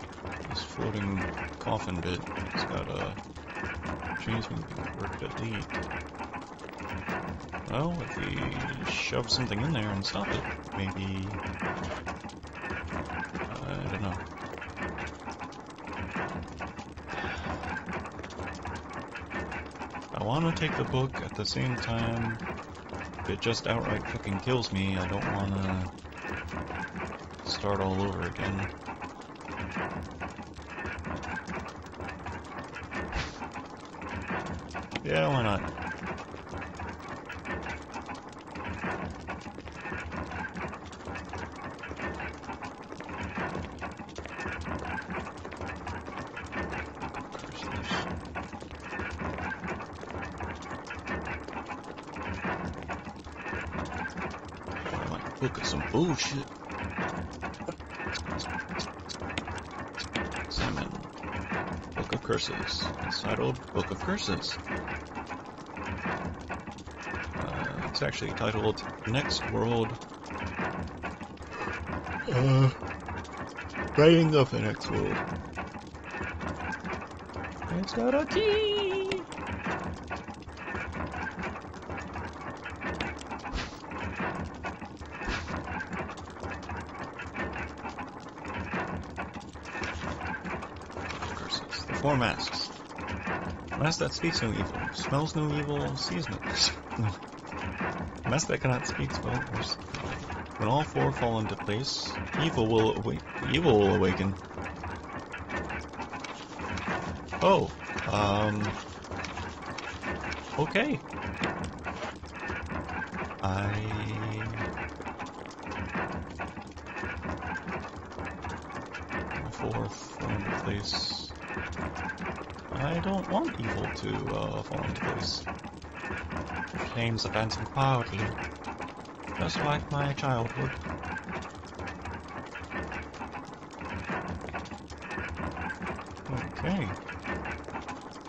this floating coffin bit, it's got a change moving work delete. Well, if we shove something in there and stop it, maybe... Uh, I don't know. I want to take the book at the same time. If it just outright fucking kills me, I don't want to start all over again. Yeah, why not? Book some bullshit. Simon. Book of Curses. Titled Book of Curses. Uh, it's actually titled Next World. Uh, Writing of the Next World. It's got a key. Four masks. Mask that speaks no evil, smells no evil, sees no. no. Mask that cannot speak, smell, or. When all four fall into place, evil will awake. Evil will awaken. Oh, um, okay. I all four fall into place. Evil to uh, fall into place. Flames are dancing just like my childhood. Okay.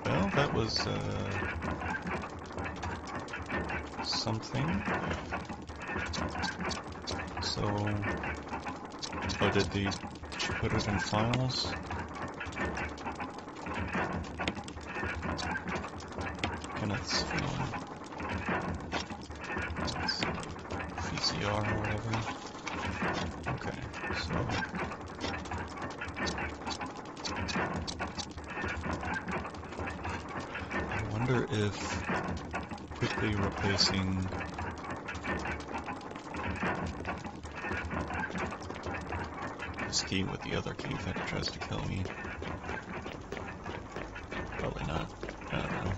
Well, that was uh, something. So, oh, did the put it in files? Kenneth's film. It's VCR or whatever. Okay, so. I wonder if quickly replacing this key with the other key if it tries to kill me. Probably not. I don't know.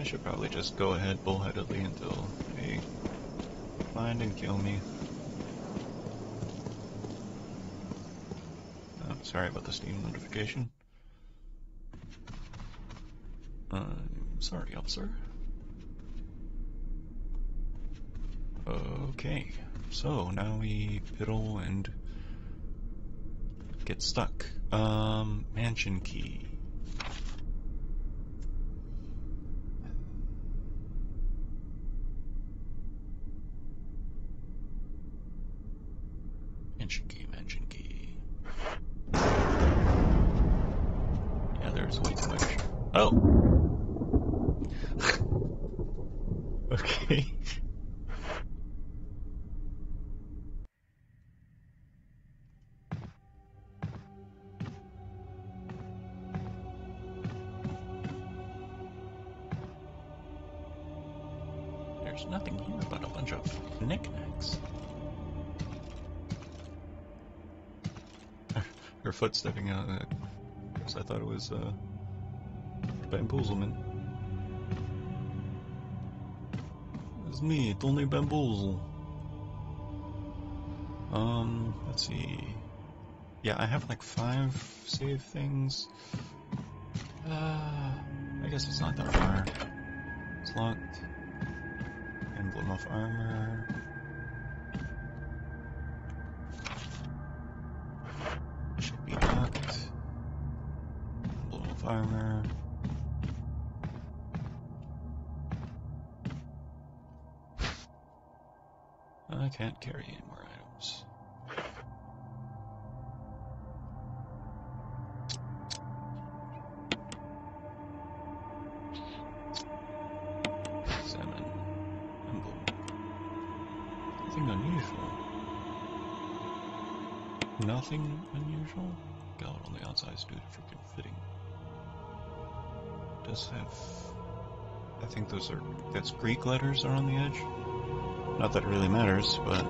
I should probably just go ahead bullheadedly until they find and kill me. Oh, sorry about the Steam notification. I'm sorry, officer. Okay, so now we piddle and get stuck. Um, mansion key. Mansion key, mansion key. Yeah, there's way too much. Oh! okay. There's nothing here but a bunch of knickknacks. Her foot stepping out. uh, Because I thought it was uh, bamboozlement. It's me, it's only Bamboozle. Um, let's see. Yeah, I have like five save things. Uh, I guess it's not that far. It's locked. Emblem of armor. Should be locked. Emblem of armor. Can't carry any more items. Salmon. Emblem. Nothing unusual. Nothing unusual? God, on the outside is dude freaking fitting. Does have. I think those are. That's Greek letters are on the edge. Not that it really matters, but.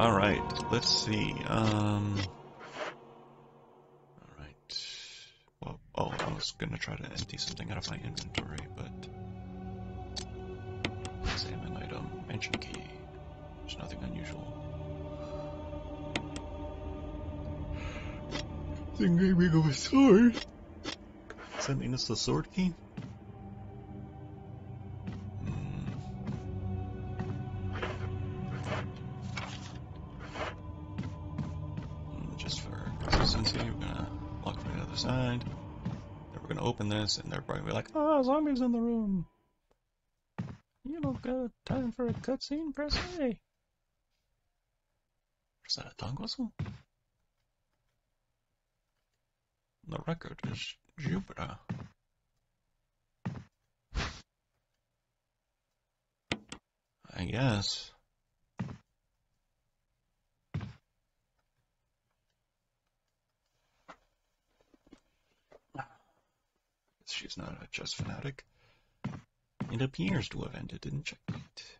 Alright, let's see. Um. Alright. Well, oh, I was gonna try to empty something out of my inventory, but. Examine item, mention key. There's nothing unusual. Think maybe go with sword. Does that mean it's the sword key? And they're probably like, "Ah, zombies in the room." You don't got time for a cutscene, press A. Is that a tongue whistle? The record is Jupiter. I guess. She's not a chess fanatic. It appears to have ended in checkmate.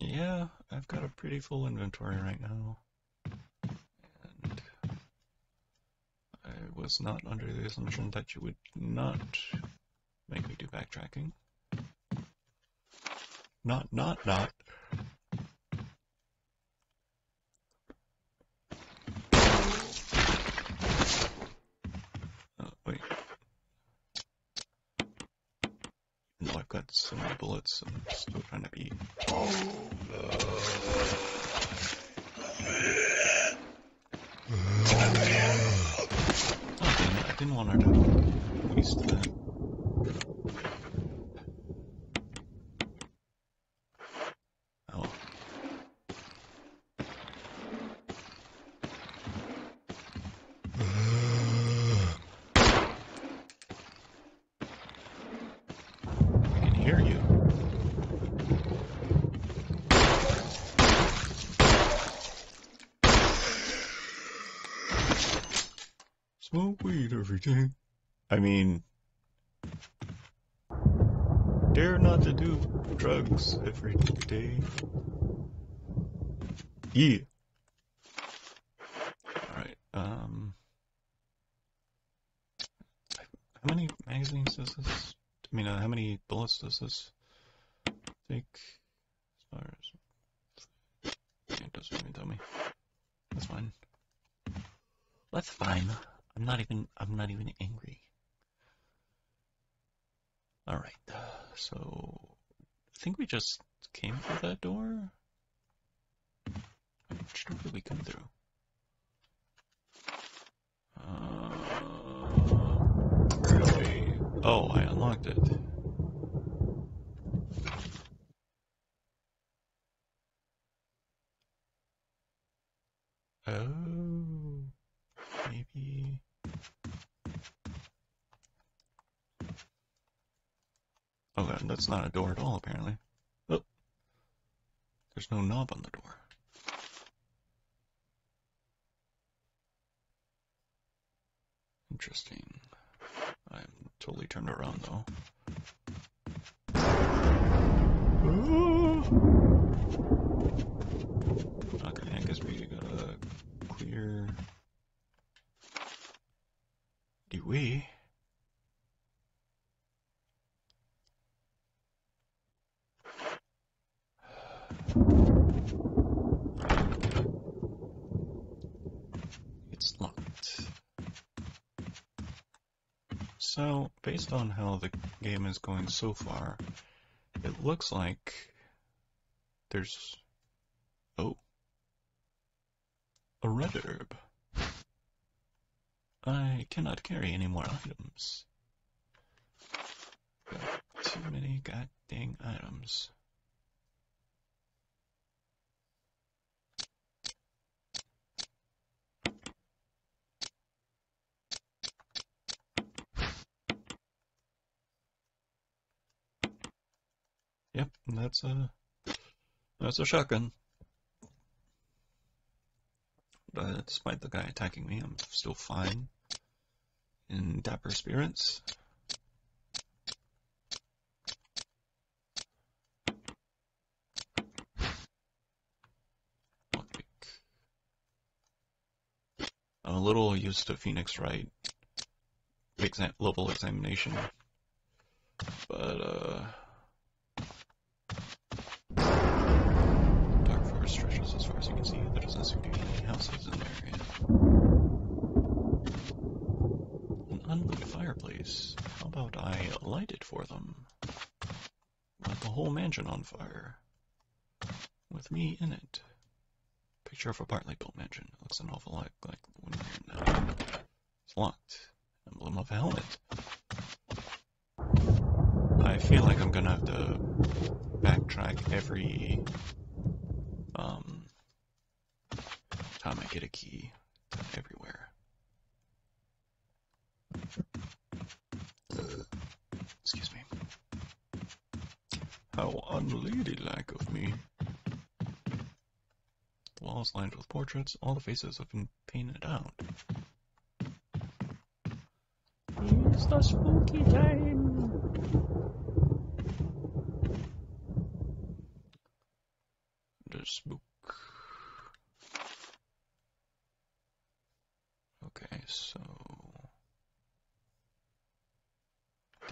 Yeah, I've got a pretty full inventory right now. And I was not under the assumption that you would not make me do backtracking. Not, not, not. Oh, wait. No, I've got so many bullets, I'm still trying to be. Oh, damn it, I didn't want her to waste that. Oh. well. I can hear you. Smoke I mean, dare not to do drugs every day. Yeah. Alright, um. How many magazines does this? I mean, uh, how many bullets does this take? Stars. Yeah, it doesn't even tell me. That's fine. That's fine. I'm not even. I'm not even angry. All right. So, I think we just came through that door. Which door did we come through? Uh? Oh, I unlocked it. Oh, maybe. Oh, that- that's not a door at all, apparently. Oh, there's no knob on the door. Interesting. I'm totally turned around though. Okay, I guess we gotta clear the way. It's locked. So, based on how the game is going so far, it looks like there's. Oh. A red herb. I cannot carry any more items. Got too many god dang items. Yep, that's a that's a shotgun. But despite the guy attacking me, I'm still fine in dapper spirits. I'm a little used to Phoenix Wright exam level examination, but uh. Dark forest stretches as far as you can see. There doesn't seem to be any houses in the area. An unlit fireplace. How about I light it for them? Light the whole mansion on fire. With me in it. Picture of a partly built mansion. Looks an awful lot like the one we're now. It's locked. Emblem of a helmet. I feel like I'm gonna have to backtrack every um, time I get a key everywhere. Excuse me. How unladylike of me. The walls lined with portraits, all the faces have been painted out. It's the spooky time. This book. Okay, so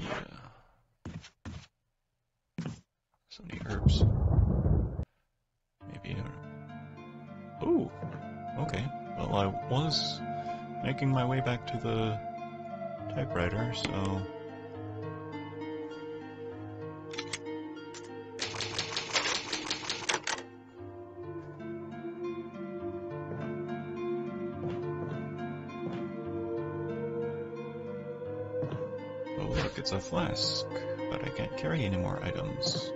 yeah, Maybe. Uh, ooh, okay. Well, I was making my way back to the typewriter, so. Oh, look, it's a flask, but I can't carry any more items.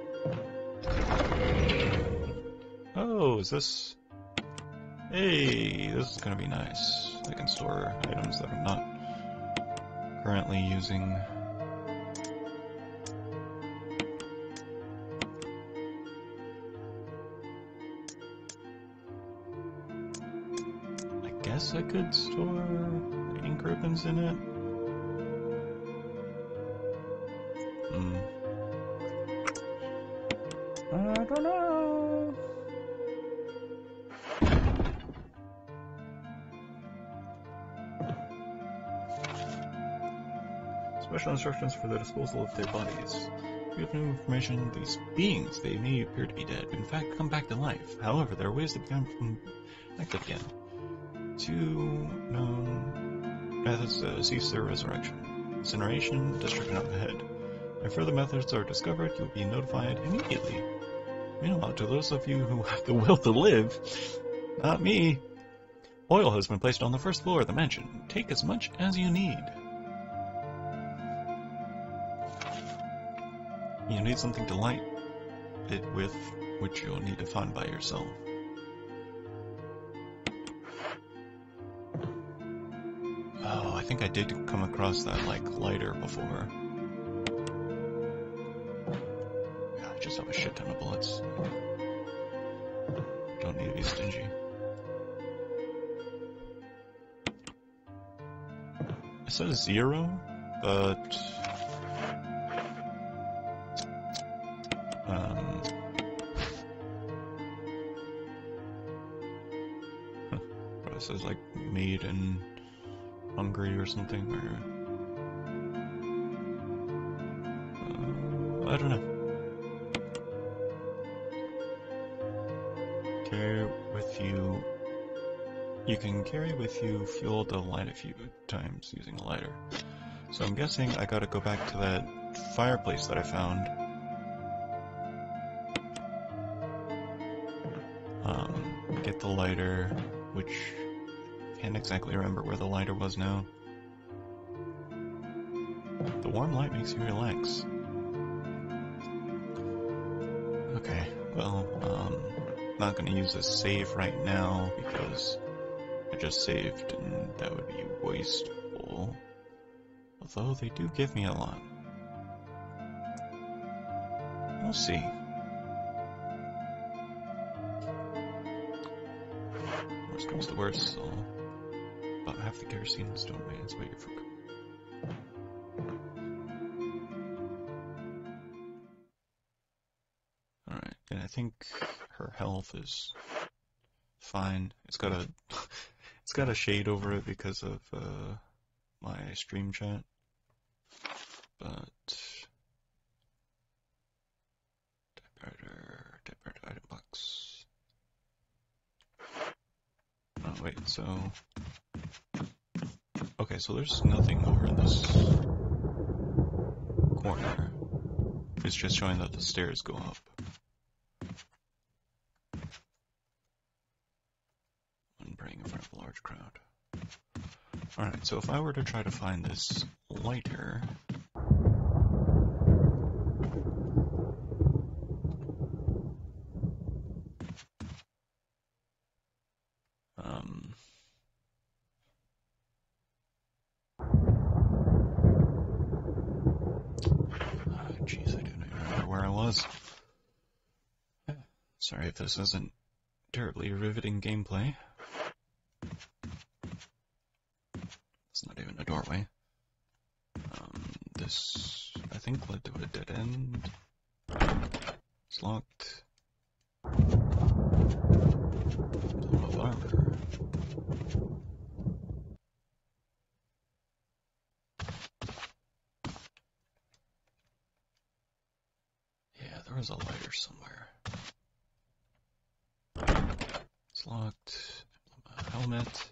Oh, is this... Hey, this is gonna be nice. I can store items that I'm not currently using. I guess I could store ink ribbons in it. Instructions for the disposal of dead bodies. We have no information these beings, they may appear to be dead, but in fact come back to life. However, there are ways to become active again. Two known methods to cease their resurrection. Incineration, destruction of the head. If further methods are discovered, you'll be notified immediately. Meanwhile, to those of you who have the will to live, not me, oil has been placed on the first floor of the mansion. Take as much as you need. Need something to light it with, which you'll need to find by yourself. Oh, I think I did come across that, like, lighter before. I just have a shit ton of bullets. Don't need to be stingy. It says zero, but something, or uh, I don't know. Carry with you. You can carry with you fuel to light a few times using a lighter. So I'm guessing I gotta go back to that fireplace that I found. Um, get the lighter, which can't exactly remember where the lighter was now. Makes you relax. Okay, well, um, not gonna use a save right now because I just saved and that would be wasteful. Although they do give me a lot. We'll see. Worst comes to worst, so about half the kerosene stone mans, but you're for is fine. It's got a it's got a shade over it because of uh, my stream chat. But typewriter, typewriter item box. Oh wait, so okay, so there's nothing over in this corner. It's just showing that the stairs go up. When praying in front of a large crowd. Alright, so if I were to try to find this lighter. Um. ah, Jeez, I don't remember where I was. Sorry if this isn't terribly riveting gameplay. It's not even a doorway. Um, this, I think, led to a dead end. It's locked. Blown of armor. Yeah, there was a lighter somewhere. It's locked. A helmet.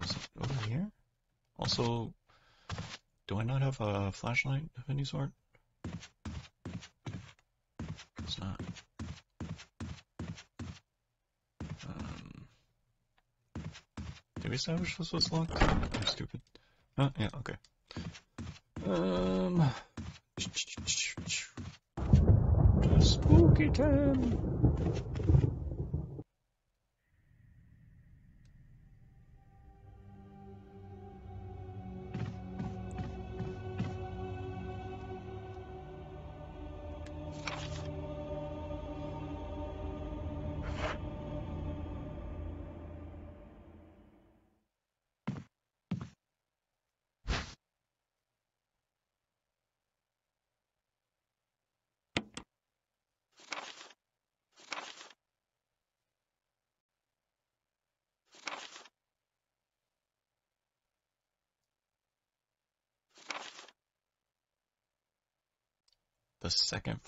Was it over here? Also, do I not have a flashlight of any sort? It's not. Um, did we establish this was locked? I'm stupid. Oh, yeah, okay. Um, Spooky time.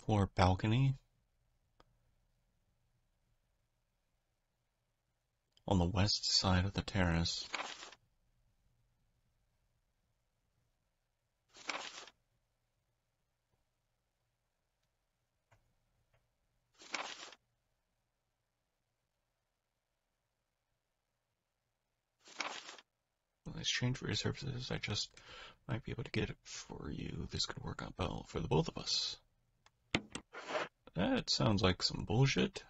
Floor balcony on the west side of the terrace. Well, exchange for your services, I just might be able to get it for you. This could work out well for the both of us. That sounds like some bullshit.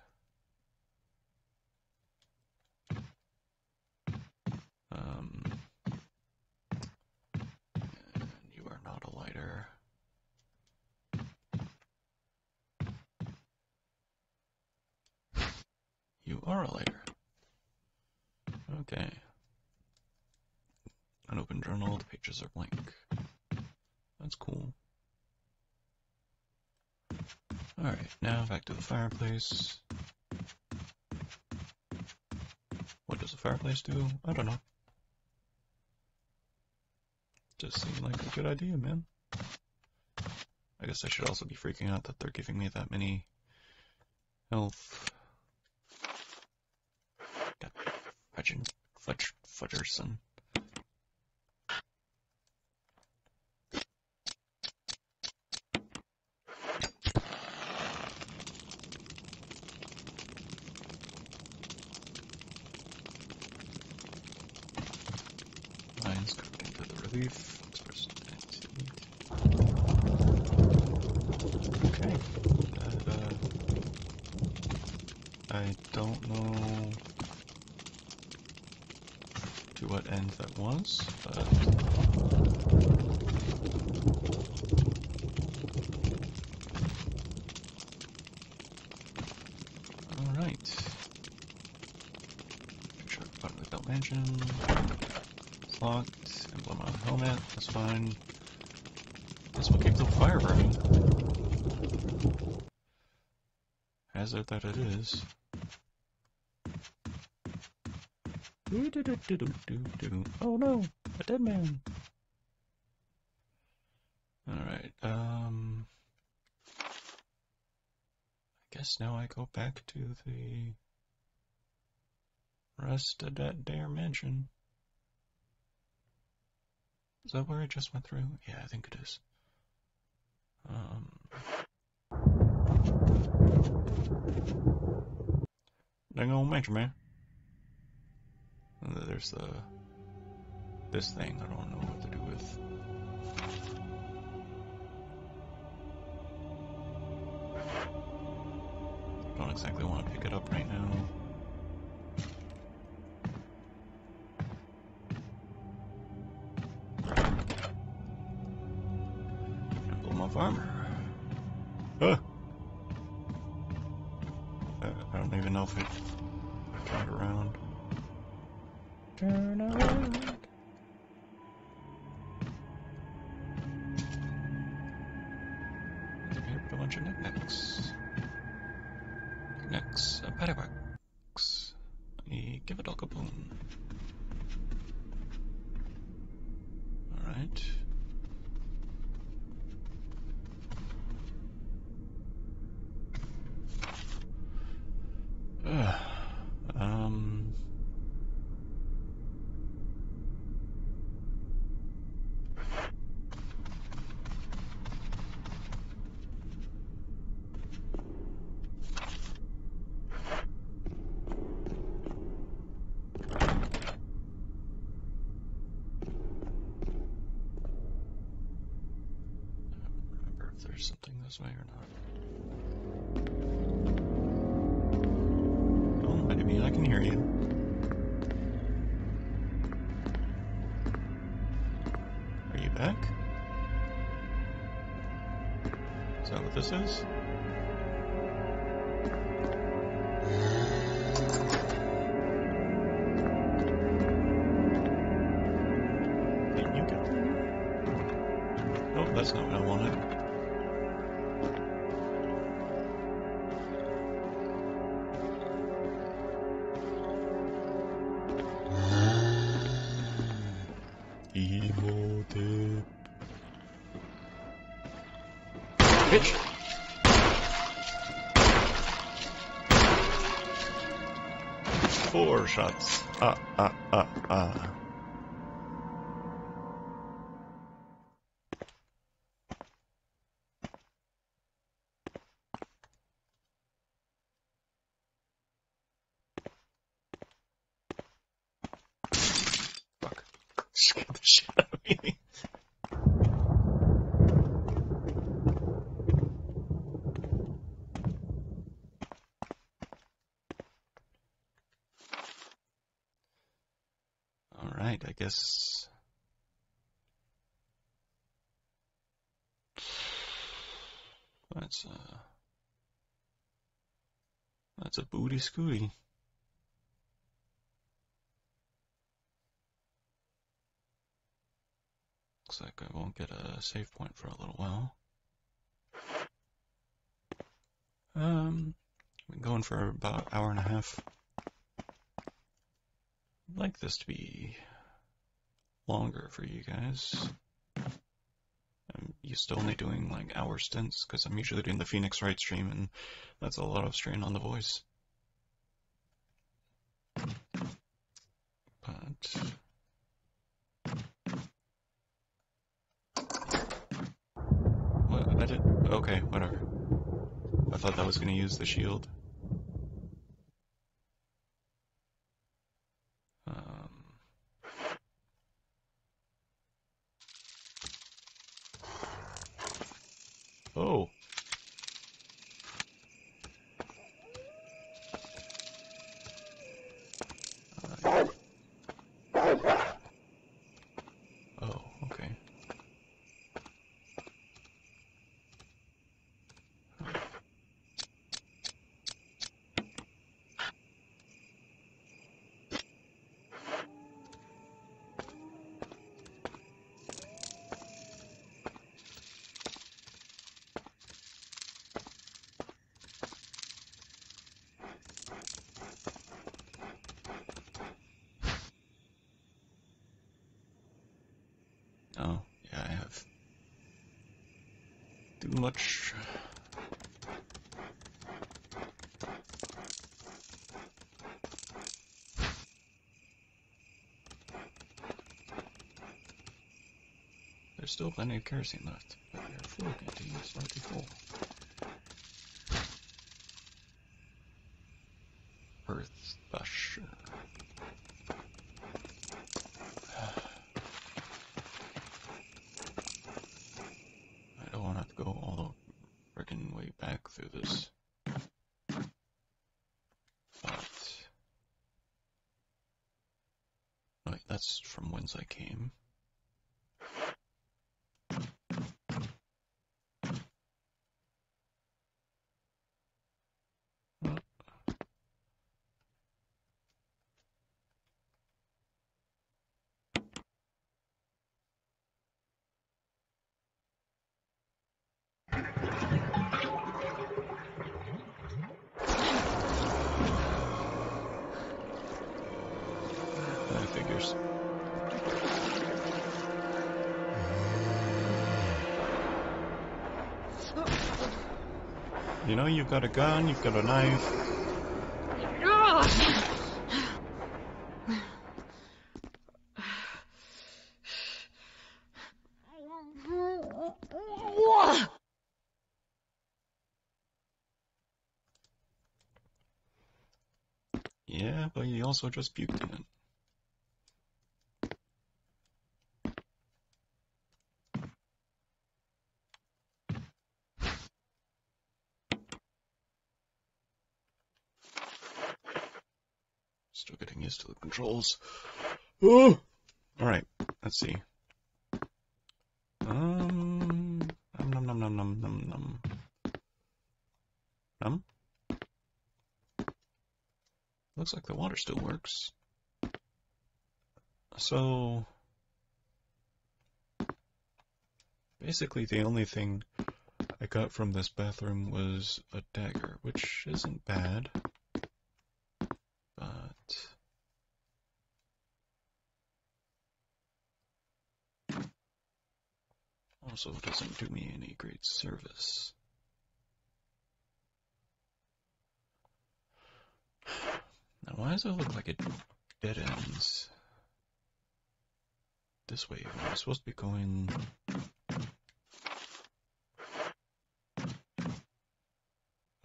Um, and you are not a lighter. You are a lighter. Okay. An open journal, the pages are blank. That's cool. Alright, now back to the fireplace. What does a fireplace do? I don't know. Just seemed like a good idea, man. I guess I should also be freaking out that they're giving me that many health. Got Fudge. believe. Express Okay. That, uh, I don't know to what end that was, but Alright. Sure, button without mansion. It's locked. Emblem on helmet. That's fine. Guess we'll keep the fire burning. Hazard that it is. Oh no! A dead man! Alright, um... I guess now I go back to the rest of that dare mansion. Is that where I just went through? Yeah, I think it is. Old mansion, man. And there's the this thing. I don't way or not. Oh, I mean, I can hear you. Are you back? Is that what this is? Four shots. Ah, ah, ah, ah. Fuck. Scared the shit out of me. Alright, I guess. That's a. That's a booty scooty. Looks like I won't get a save point for a little while. Um, been going for about an hour and a half. I'd like this to be longer for you guys. I'm used to only doing like hour stints because I'm usually doing the Phoenix Wright stream and that's a lot of strain on the voice. But what I did okay, whatever. I thought that was gonna use the shield. Oh. Uh, Oh, okay. Oh, yeah, I have too much. There's still plenty of kerosene left, but your fuel canteen is slightly full. Earth bush. I don't want to have to go all the freaking way back through this. But. Wait, that's from whence I came. Uh, That figures. You know, you've got a gun, you've got a knife. Yeah, but you also just puked in it. Still getting used to the controls. Oh! Alright, let's see. Um, num num num num num num. Num? Looks like the water still works. So, basically the only thing I got from this bathroom was a dagger, which isn't bad. Also doesn't do me any great service. Now, why does it look like it dead ends this way? I'm supposed to be going?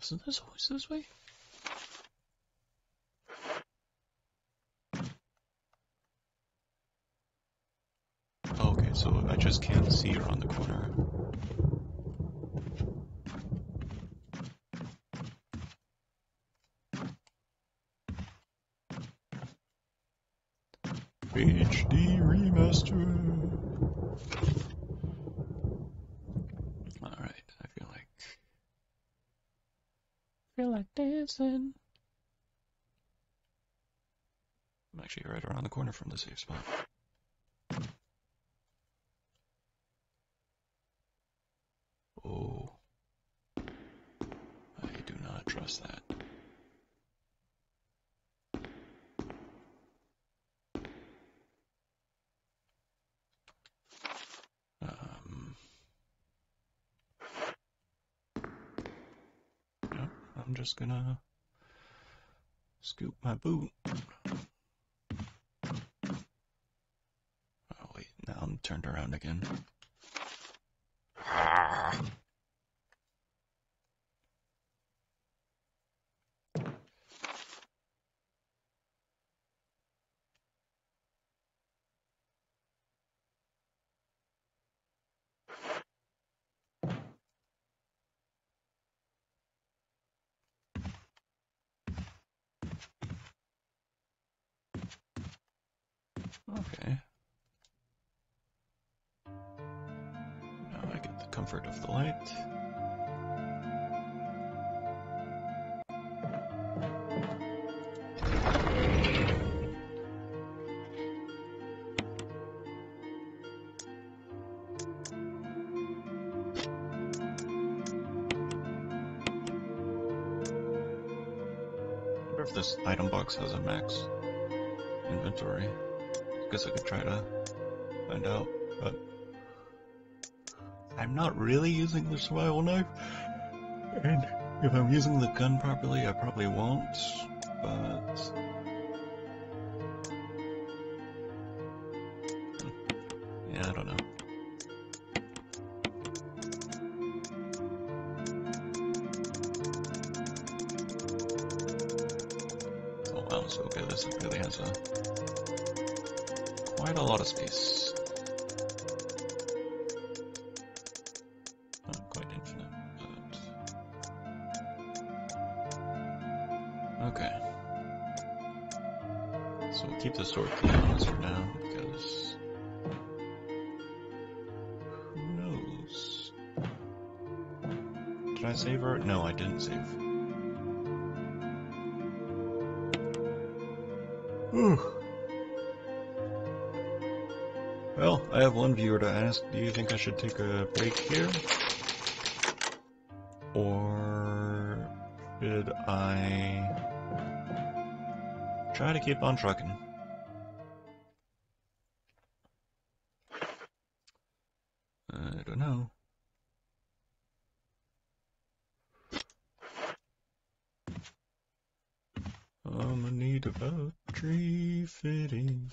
Isn't this always this way? Okay, so I just can't see around the corner. HD remaster. Alright, I feel like Feel like dancing. I'm actually right around the corner from the safe spot. Oh. I do not trust that. Um. Yep, I'm just gonna scoop my boot. Oh wait, now I'm turned around again. Box has a max inventory. Guess I could try to find out, but I'm not really using the survival knife. And if I'm using the gun properly, I probably won't, but I should take a break here? Or should I try to keep on trucking? I don't know. I'm in need of a tree fitting.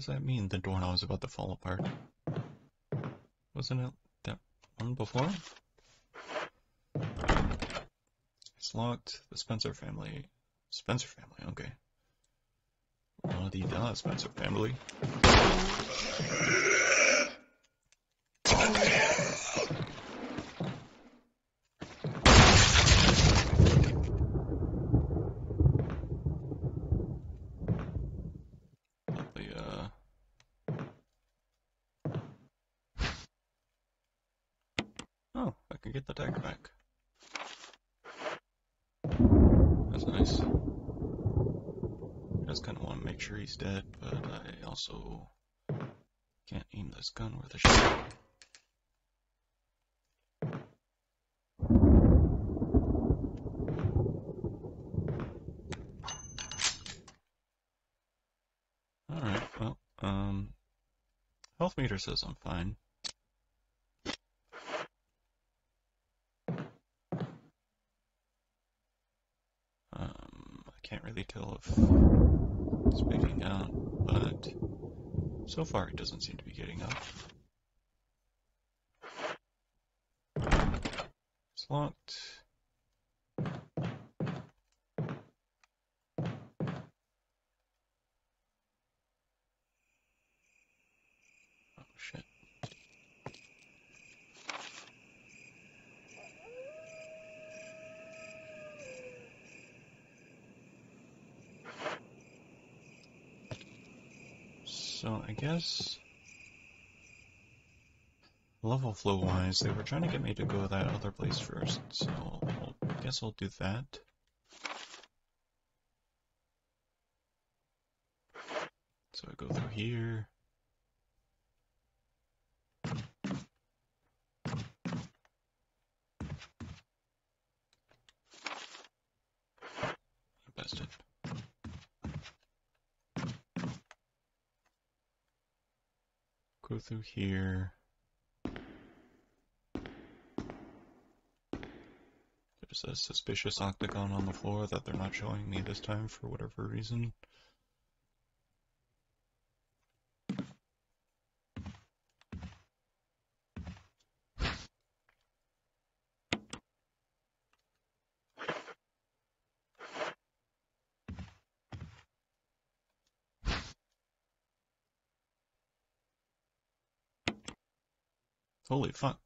What The doorknob is about to fall apart. Wasn't it that one before? It's locked. The Spencer family. Spencer family, okay. Of the uh, Spencer family. Lovely, uh. Oh, I can get the dagger back. That's nice. I just kind of want to make sure he's dead, but I also can't aim this gun worth a shot. Alright, well, um, health meter says I'm fine. Um, I can't really tell if it's picking out, but so far it doesn't seem to be getting up. It's locked. Oh shit. So I guess level flow wise, they were trying to get me to go that other place first, so I'll, guess I'll do that. So I go through here. Bested. Go through here. There's a suspicious octagon on the floor that they're not showing me this time for whatever reason. Holy fuck.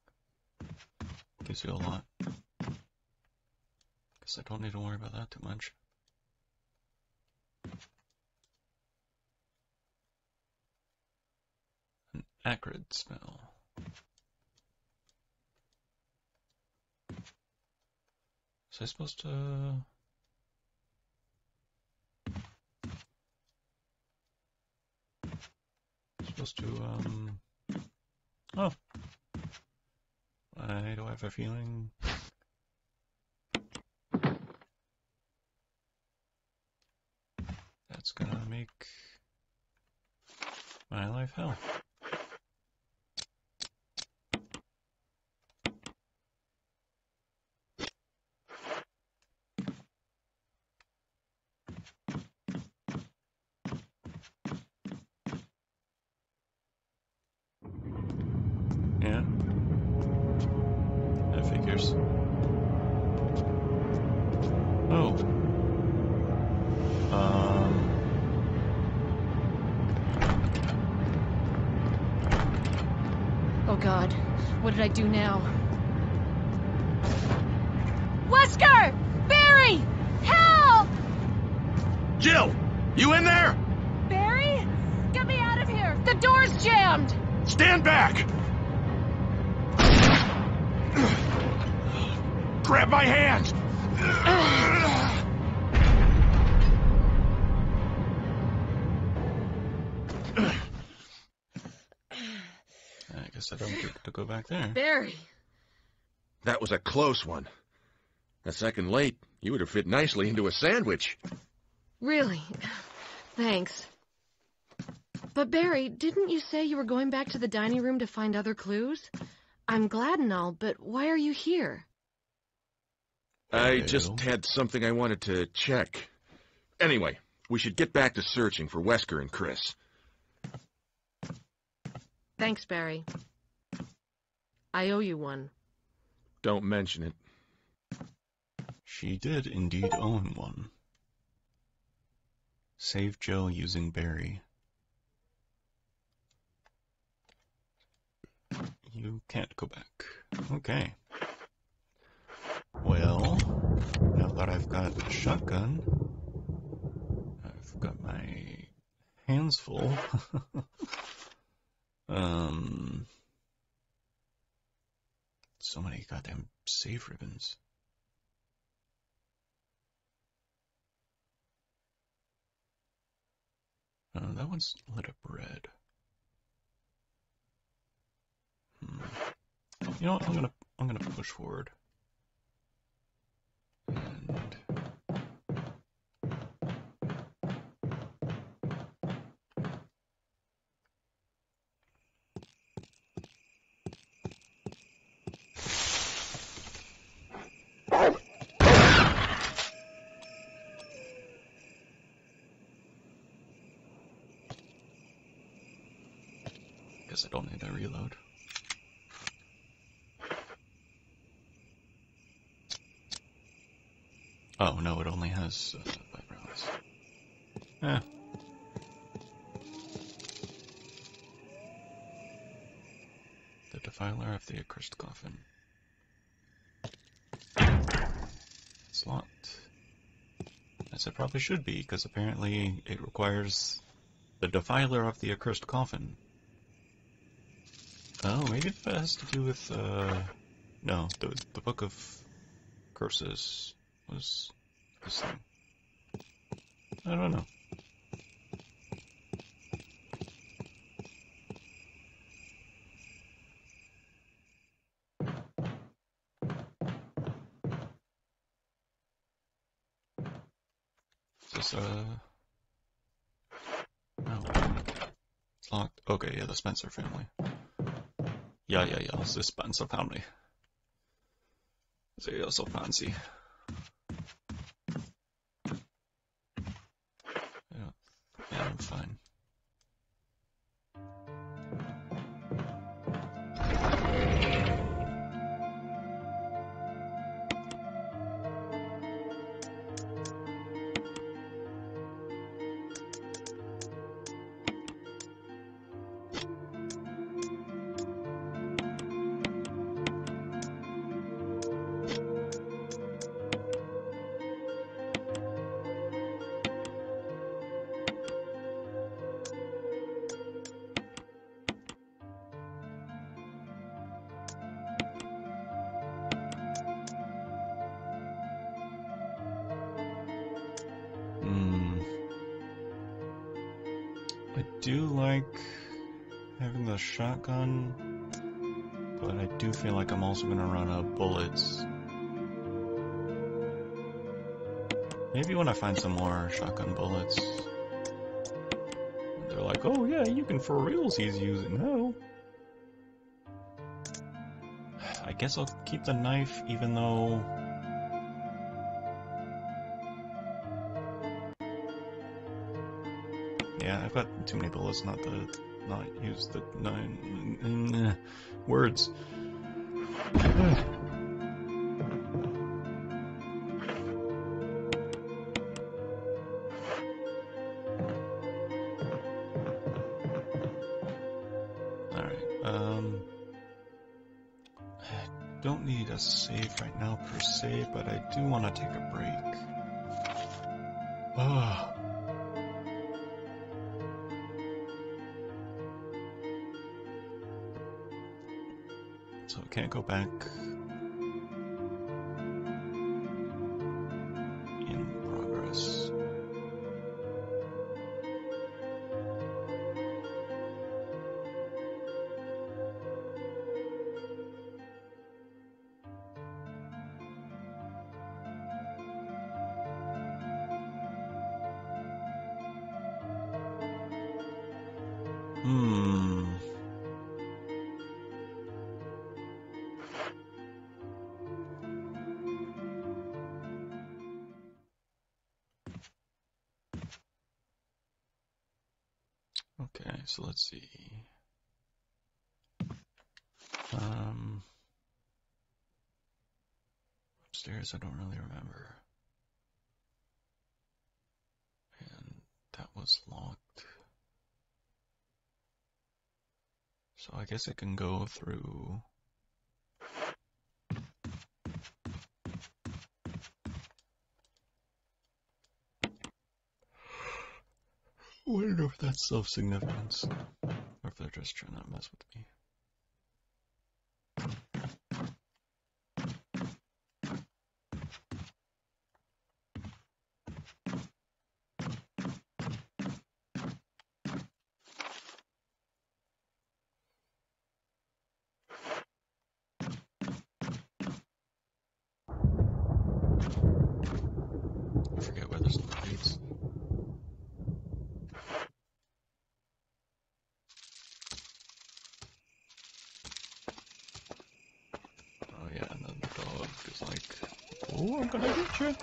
gives you a lot. I don't need to worry about that too much. An acrid smell. Was I supposed to... Supposed to, um... Oh. Why do I have a feeling... I do back there. Barry! That was a close one. A second late, you would have fit nicely into a sandwich. Really? Thanks. But Barry, didn't you say you were going back to the dining room to find other clues? I'm glad and all, but why are you here? I just had something I wanted to check. Anyway, we should get back to searching for Wesker and Chris. Thanks, Barry. I owe you one. Don't mention it. She did indeed own one. Save Jill using Barry. You can't go back. Okay. Well, now that I've got a shotgun, I've got my hands full. um, so many goddamn save ribbons. Uh, that one's lit up red. Hmm. You know what? I'm gonna I'm gonna push forward. And reload. Oh no, it only has uh, five rounds. Eh. The defiler of the accursed coffin. It's locked. As it probably should be, because apparently it requires the defiler of the accursed coffin. Oh, maybe it has to do with, uh... No, the, the Book of Curses was this thing. I don't know. Uh... No. It's locked. Okay, yeah, the Spencer family. Yeah, yeah, yeah, it's the Spencer family. They are so fancy. Shotgun bullets. They're like, oh yeah, you can for realsies use it. No. I guess I'll keep the knife even though Yeah, I've got too many bullets not to not use the nine words. Se, but I do want to take a break. Ah. So I can't go back Okay, so let's see. Um, upstairs, I don't really remember. And that was locked. So I guess I can go through. I wonder if that's of significance, or if they're just trying to mess with me. I forget where there's lights. Oh yeah, and then the dog is like, oh, I'm gonna get you.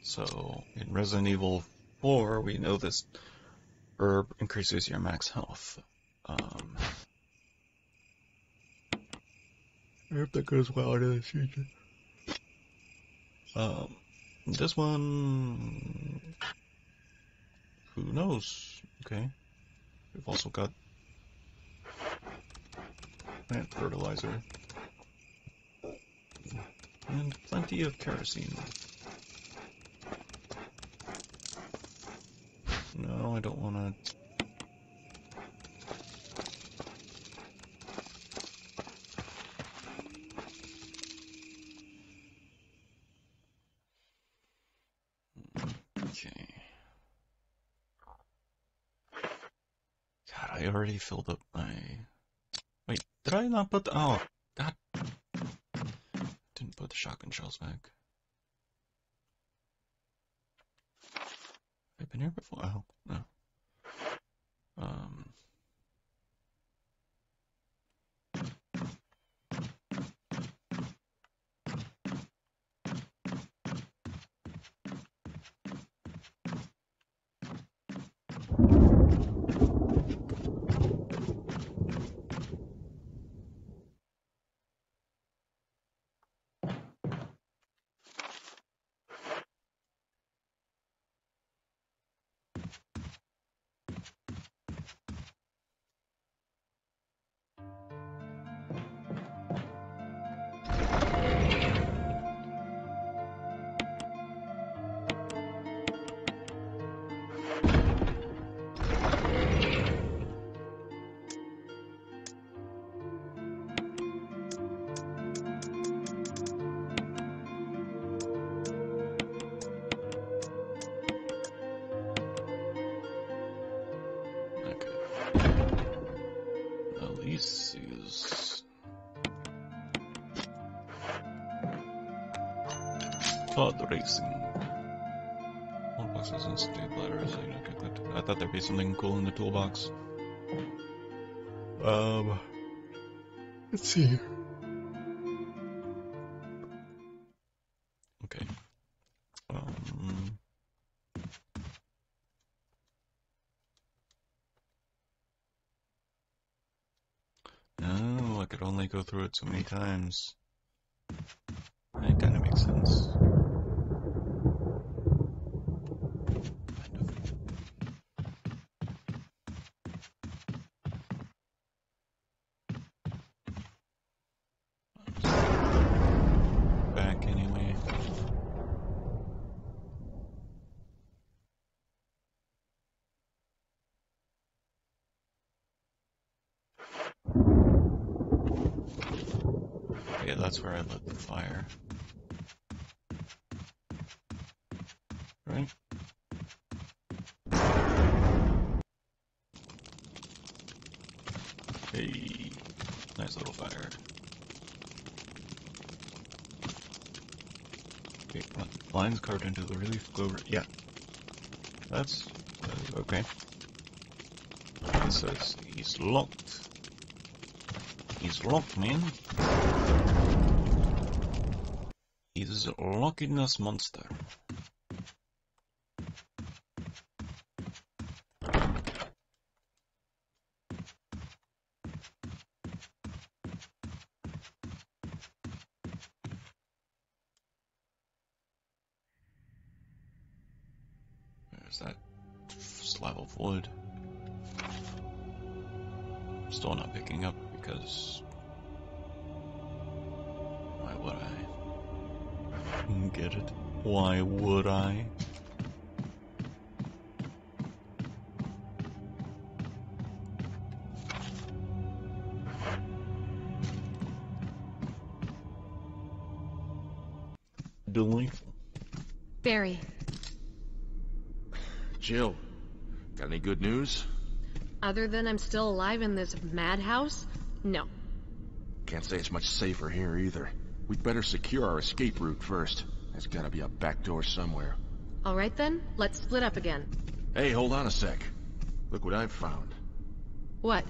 So in Resident Evil 4, we know this herb increases your max health. Um, I hope that goes well into the future. Um, this one, who knows? Okay, we've also got plant fertilizer and plenty of kerosene. No, I don't want to. Okay. God, I already filled up my. Wait, did I not put. Oh, toolbox. Um, let's see. Okay. Um. No, I could only go through it so many times. That kind of makes sense. Back anyway. Yeah, that's where I lit the fire. Right? Hey, nice little fire. Okay. Lines carved into the relief globe. Yeah. That's uh, okay. It says he's locked. He's locked, man. He's a lockiness monster. Other than I'm still alive in this madhouse? No. Can't say it's much safer here either. We'd better secure our escape route first. There's gotta be a back door somewhere. Alright then, let's split up again. Hey, hold on a sec. Look what I've found. What?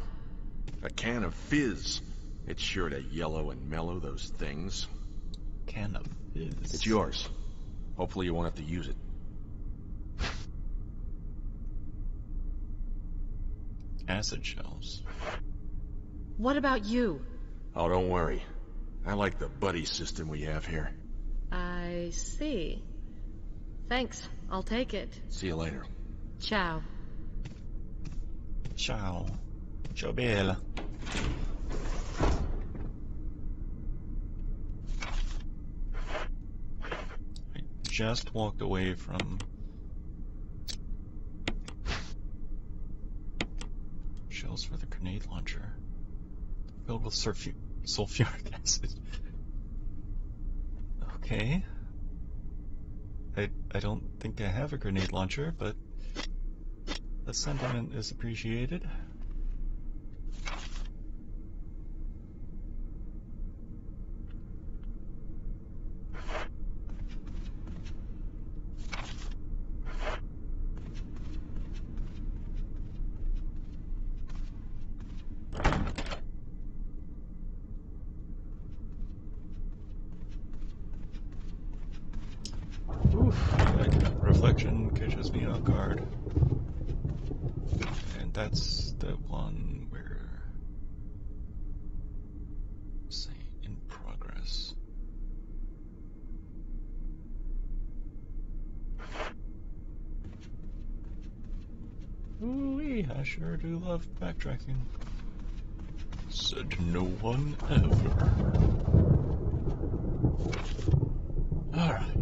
A can of fizz. It's sure to yellow and mellow those things. Can of fizz. It's yours. Hopefully you won't have to use it. Acid shells. What about you? Oh, don't worry. I like the buddy system we have here. I see. Thanks, I'll take it. See you later. Ciao. Ciao. Ciao bella. I just walked away from shells for the grenade launcher filled with sulfu- sulfuric acid. Okay. I I don't think I have a grenade launcher, but the sentiment is appreciated. Oof, that reflection catches me off guard. And that's the one where. Say, in progress. Ooh, I sure do love backtracking. Said no one ever. Alright.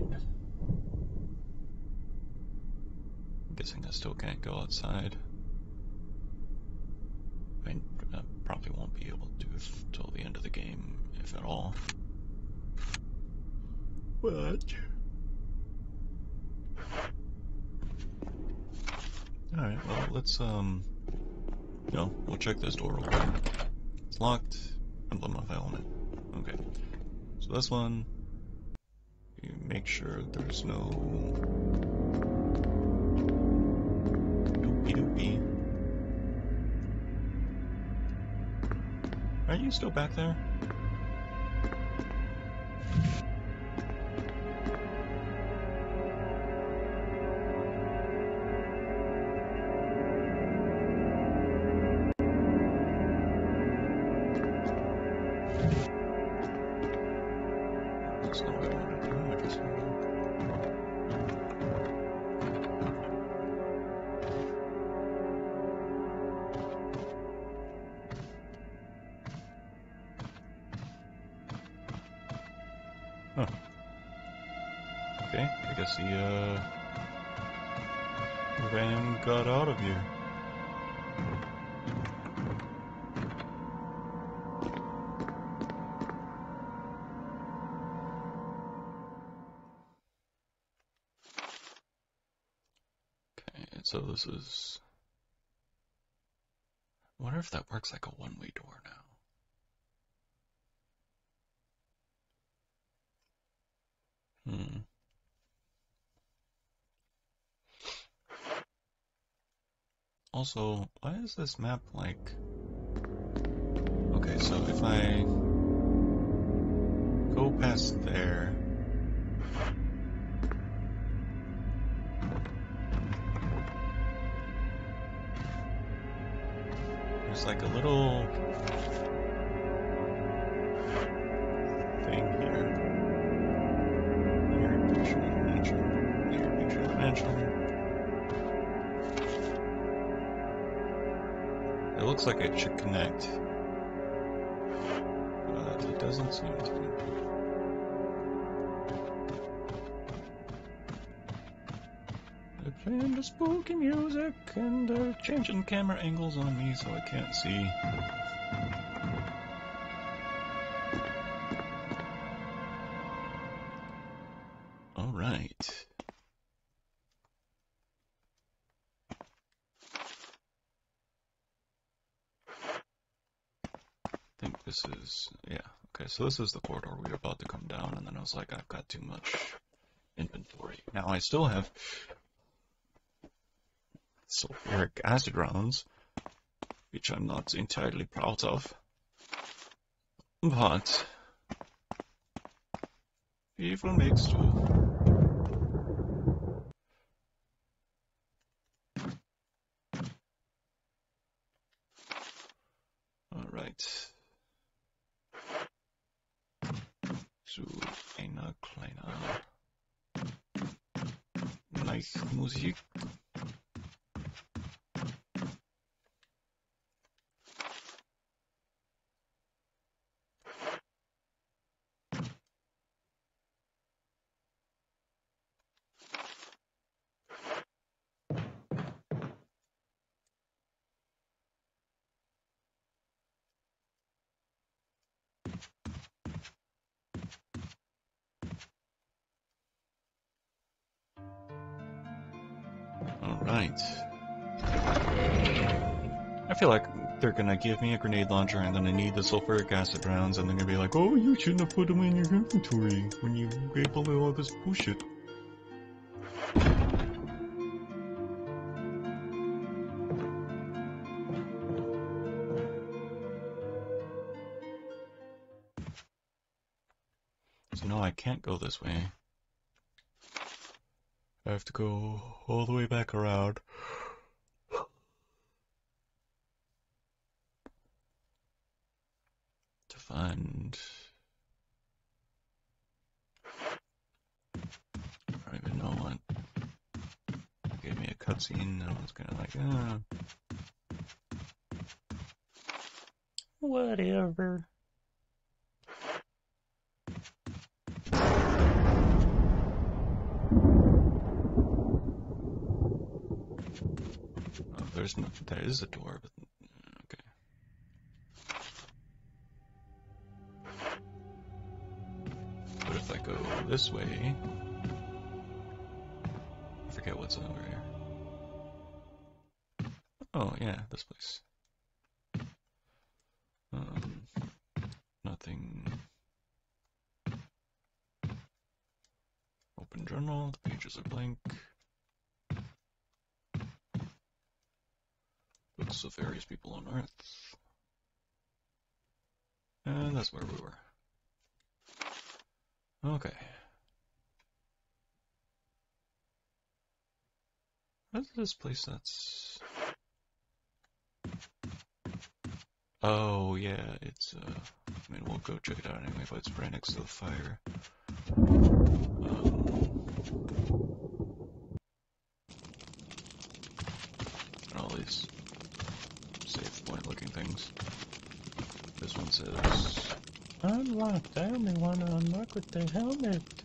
Guessing I still can't go outside. I, I probably won't be able to till the end of the game, if at all. But. Alright, well, let's, um. No, we'll check this door real quick. It's locked. Emblem of element. Okay. So this one, you make sure there's no doopy doopy. Are you still back there? Guess uh, ran got out of here. Okay, so this is... I wonder if that works like a one-way door now. Also, why is this map like... Okay, so if I go past there... There's like a little like it should connect. But it doesn't seem to. They're playing the spooky music and they're changing camera angles on me so I can't see. So this is the corridor we were about to come down, and then I was like, I've got too much inventory. Now I still have sulfuric acid rounds, which I'm not entirely proud of. But evil makes two. Gonna give me a grenade launcher, I'm gonna need the sulfuric acid rounds, and they're gonna be like, oh, you shouldn't have put them in your inventory when you gave away all this bullshit. So no, I can't go this way. I have to go all the way back around. Journal. The pages are blank. Books of various people on Earth. And that's where we were. Okay. What's this place that's... Oh, yeah, it's, uh... I mean, we'll go check it out anyway, but it's right next to the fire. Um, all these save point looking things. This one says Unlocked. I only want to unlock with the helmet.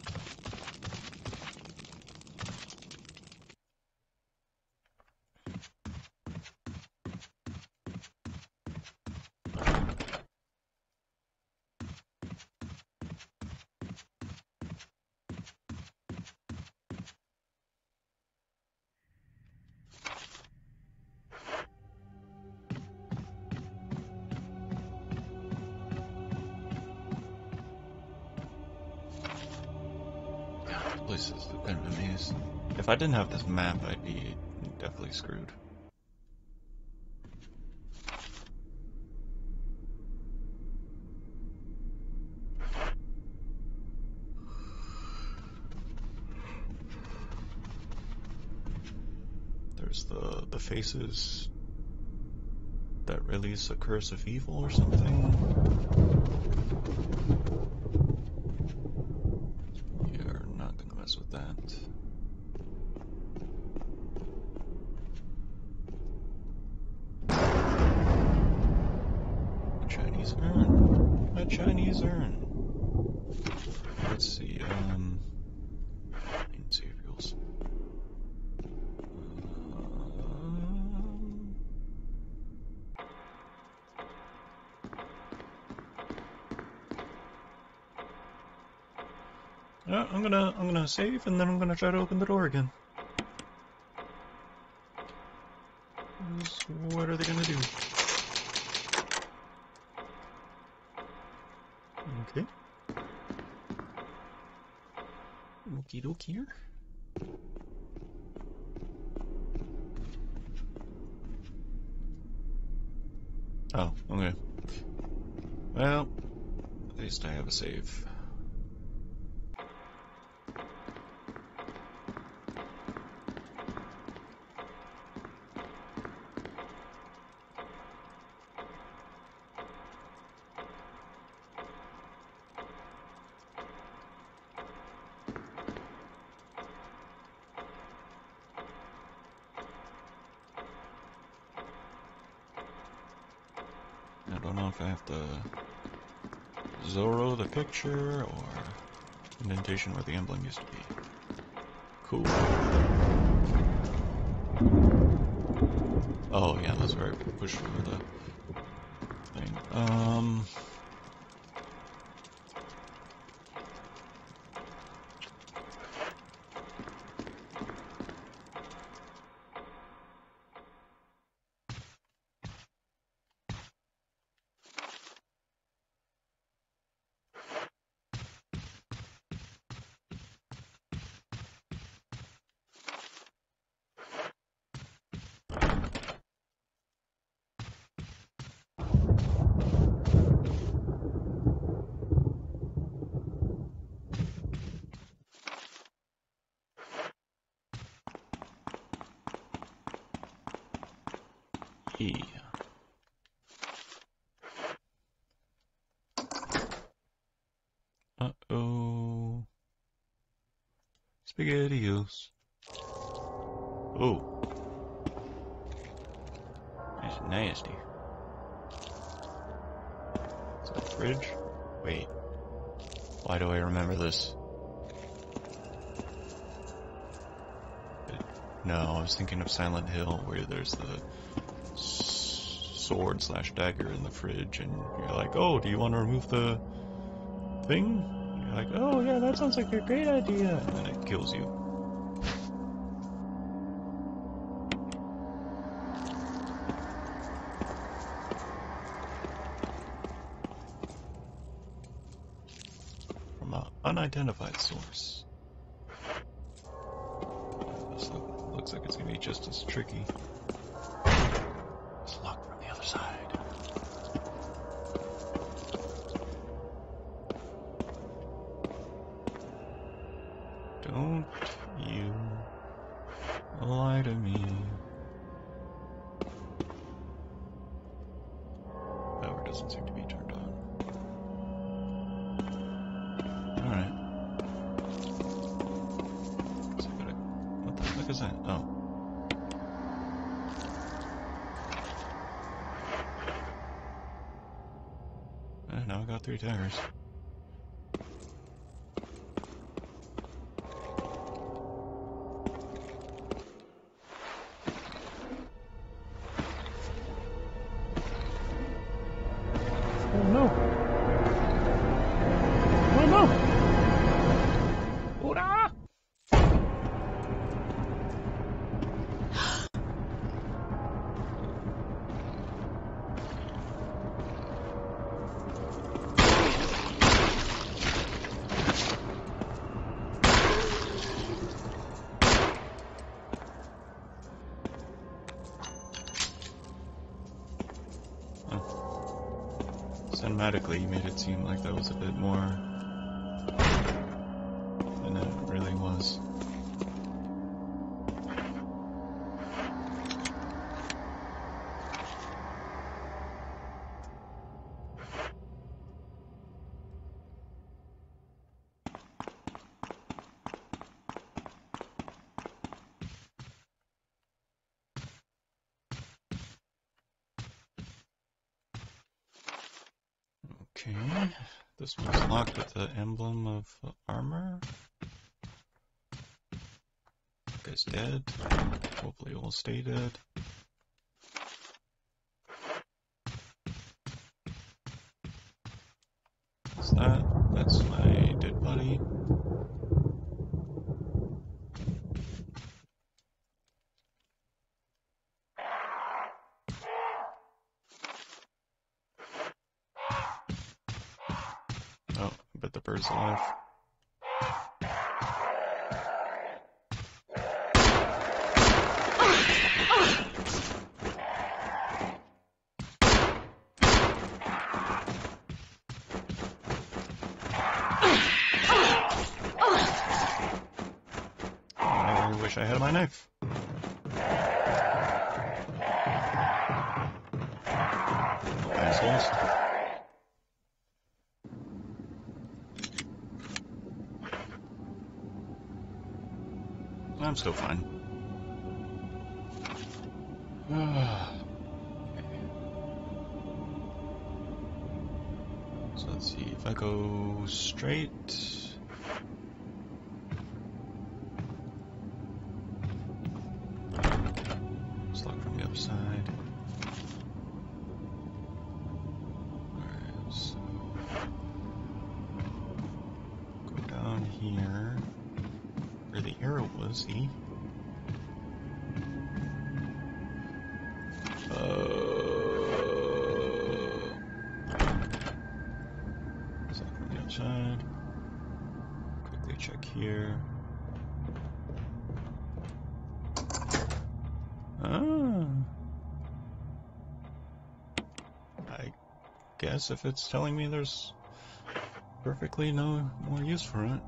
Didn't have this map, I'd be definitely screwed. There's the the faces that release a curse of evil or something. You're not gonna mess with that. A Chinese urn. A Chinese urn. Let's see, um. Need cereals. Um, Yeah, I'm gonna I'm gonna save and then I'm gonna try to open the door again. What are they gonna do? Okay. Okie dokie here. Oh, okay. Well, at least I have a save. I don't know if I have to Zorro the picture or indentation where the emblem used to be. Cool. Oh yeah, that's where I pushed for the thing. Um. E. Uh oh. SpaghettiOs. Oh. That's nasty. Is that a fridge? Wait. Why do I remember this? No, I was thinking of Silent Hill, where there's the sword slash dagger in the fridge, and you're like, oh, do you want to remove the thing? You're like, oh yeah, that sounds like a great idea, and then it kills you. From an unidentified source. be just as tricky. automatically made it seem like that was a bit more This one's locked with the emblem of armor. Guy's dead. Hopefully will stay dead. still fine. if it's telling me there's perfectly no more use for it.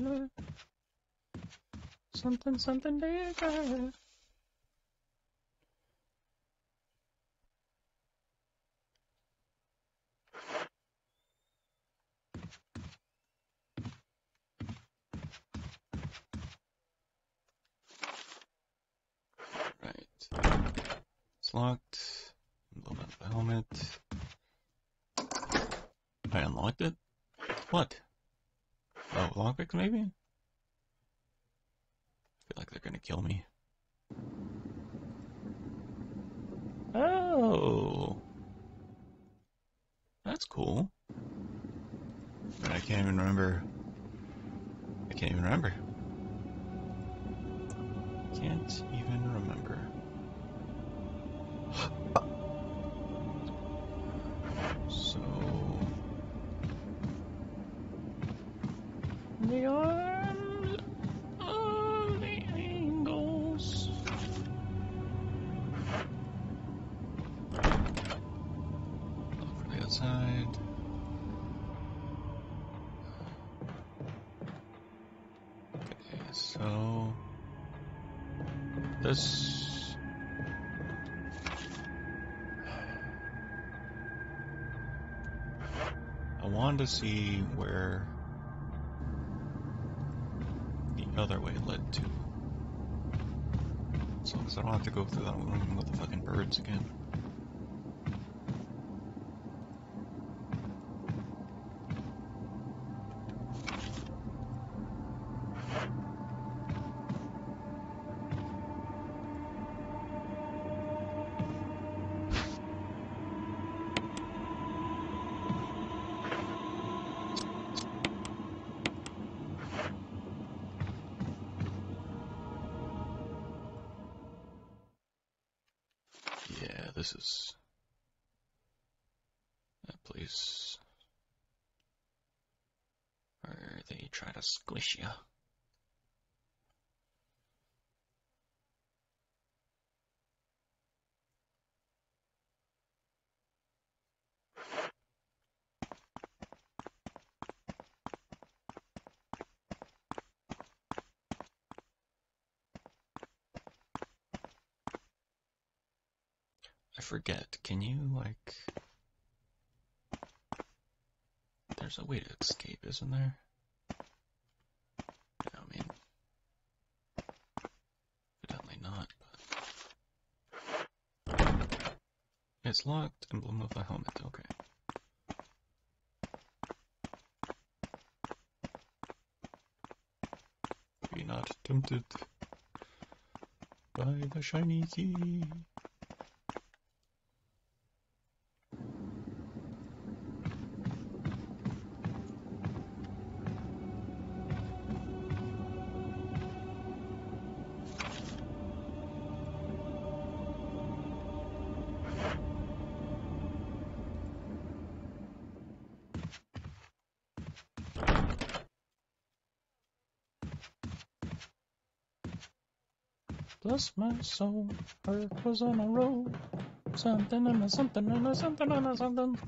look. Something, something bigger. See where the other way led to. So, I don't have to go through that room with the fucking birds again. Squish. I forget. Can you like? There's a way to escape, isn't there? Yeah, I mean, evidently not. But it's locked and blown with a helmet. Okay. Be not tempted by the shiny key. My soul, earth was on a roll. Something and a something and a something and a something.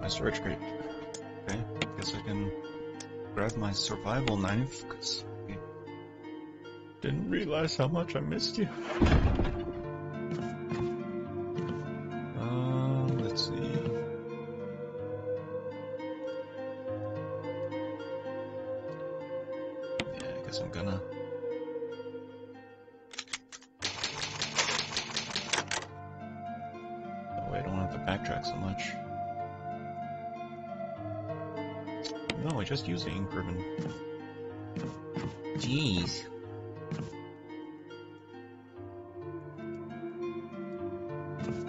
My storage crate. Okay, I guess I can grab my survival knife, because I didn't realize how much I missed you. Um, let's see. Yeah, I guess I'm gonna. Way I don't have to backtrack so much. Just used the ink ribbon. Jeez.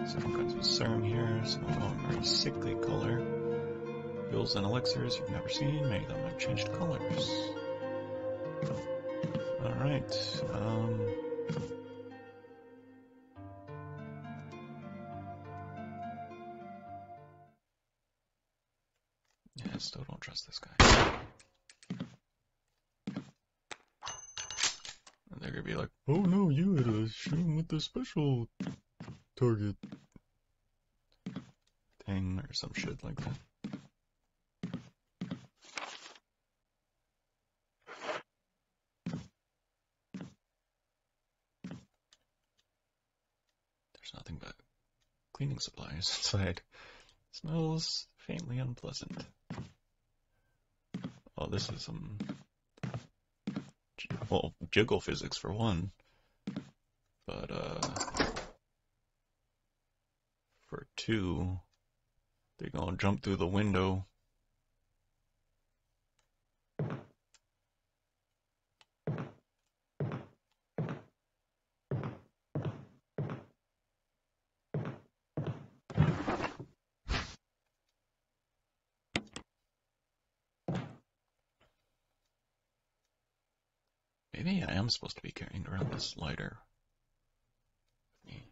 So I've got some serum here, some of them very sickly color. Pills and elixirs you've never seen, many of them have changed colors. Alright, um... special target thing or some shit like that. There's nothing but cleaning supplies inside. Smells faintly unpleasant. Oh, this is some well, jiggle physics for one. But, uh. For two, they're gonna jump through the window. Maybe I am supposed to be carrying around this lighter with me.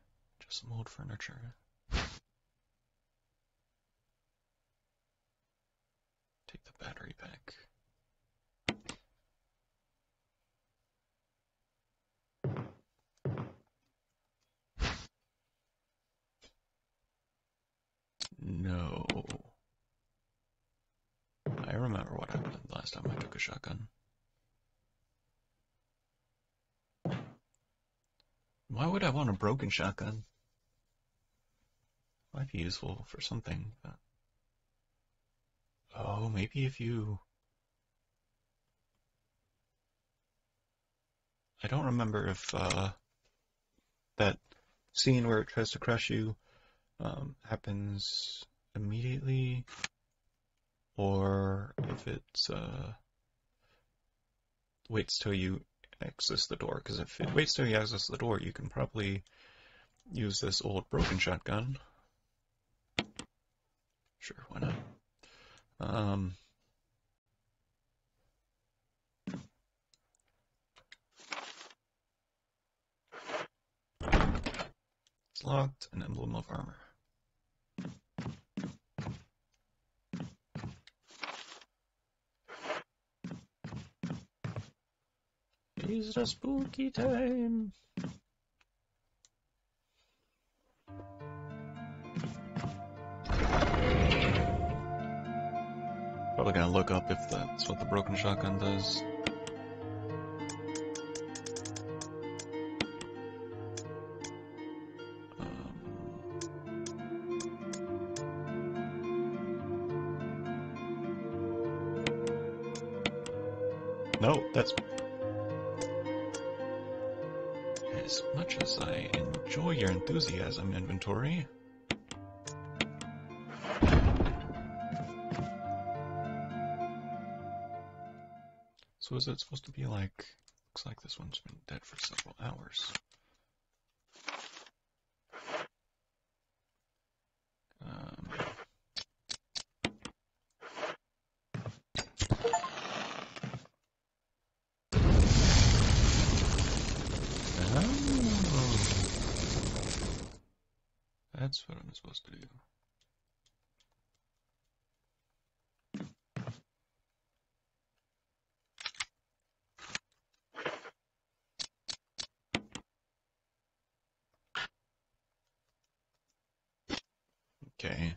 Just furniture. Take the battery pack. No. I remember what happened last time I took a shotgun. Why would I want a broken shotgun? Might be useful for something, but... Oh, maybe if you... I don't remember if, uh, that scene where it tries to crush you, um, happens immediately, or if it's, uh, waits till you access the door, because if it waits till you access the door, you can probably use this old broken shotgun. Sure, why not? Um, it's locked, an emblem of armor. It's a spooky time. Probably gonna look up if that's what the broken shotgun does. Um, no, that's as much as I enjoy your enthusiasm, inventory. So is it supposed to be like, looks like this one's been dead for several hours. Um, oh. That's what I'm supposed to do. Okay.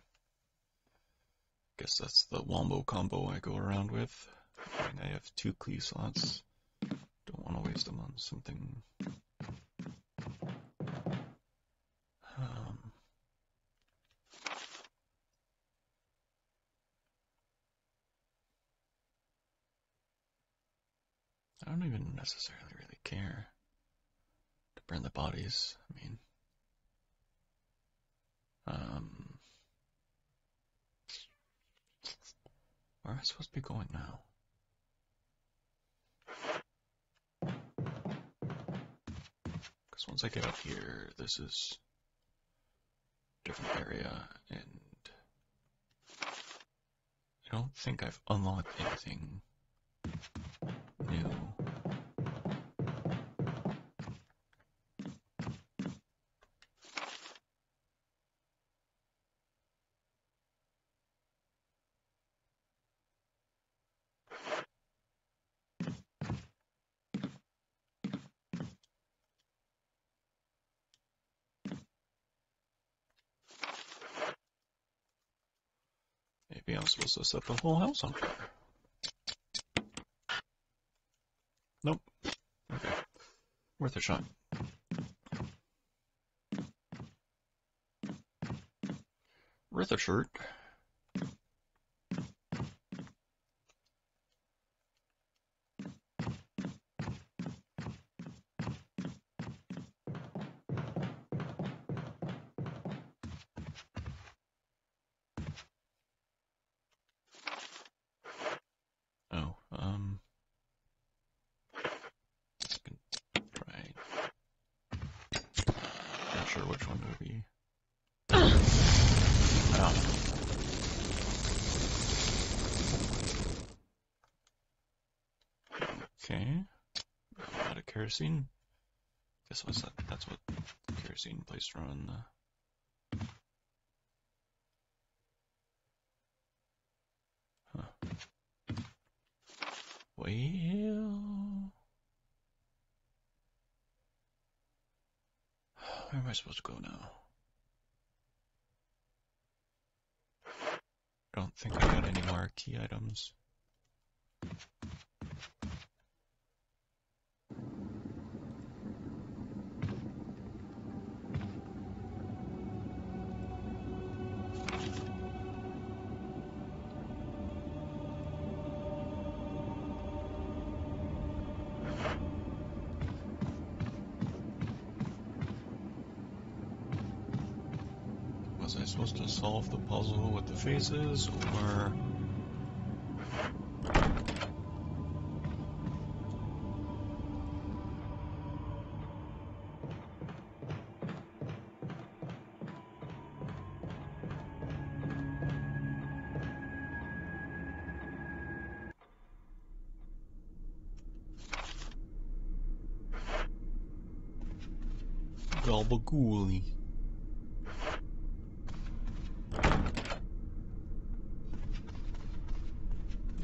Guess that's the Wombo combo I go around with. And I have two key slots. Don't want to waste them on something. Um, I don't even necessarily really care to burn the bodies. I mean, where am I supposed to be going now? Because once I get up here, this is different area, and I don't think I've unlocked anything new. Maybe I'm supposed to set the whole house on fire. Nope. Okay. Worth a shot. worth a shirt. Oh, um, I can try. Not sure which one would be. Ah. Okay. A lot of kerosene. Guess what's that? That's what kerosene placed around the. Huh. Well. Where am I supposed to go now? I don't think I got any more key items. Faces, or...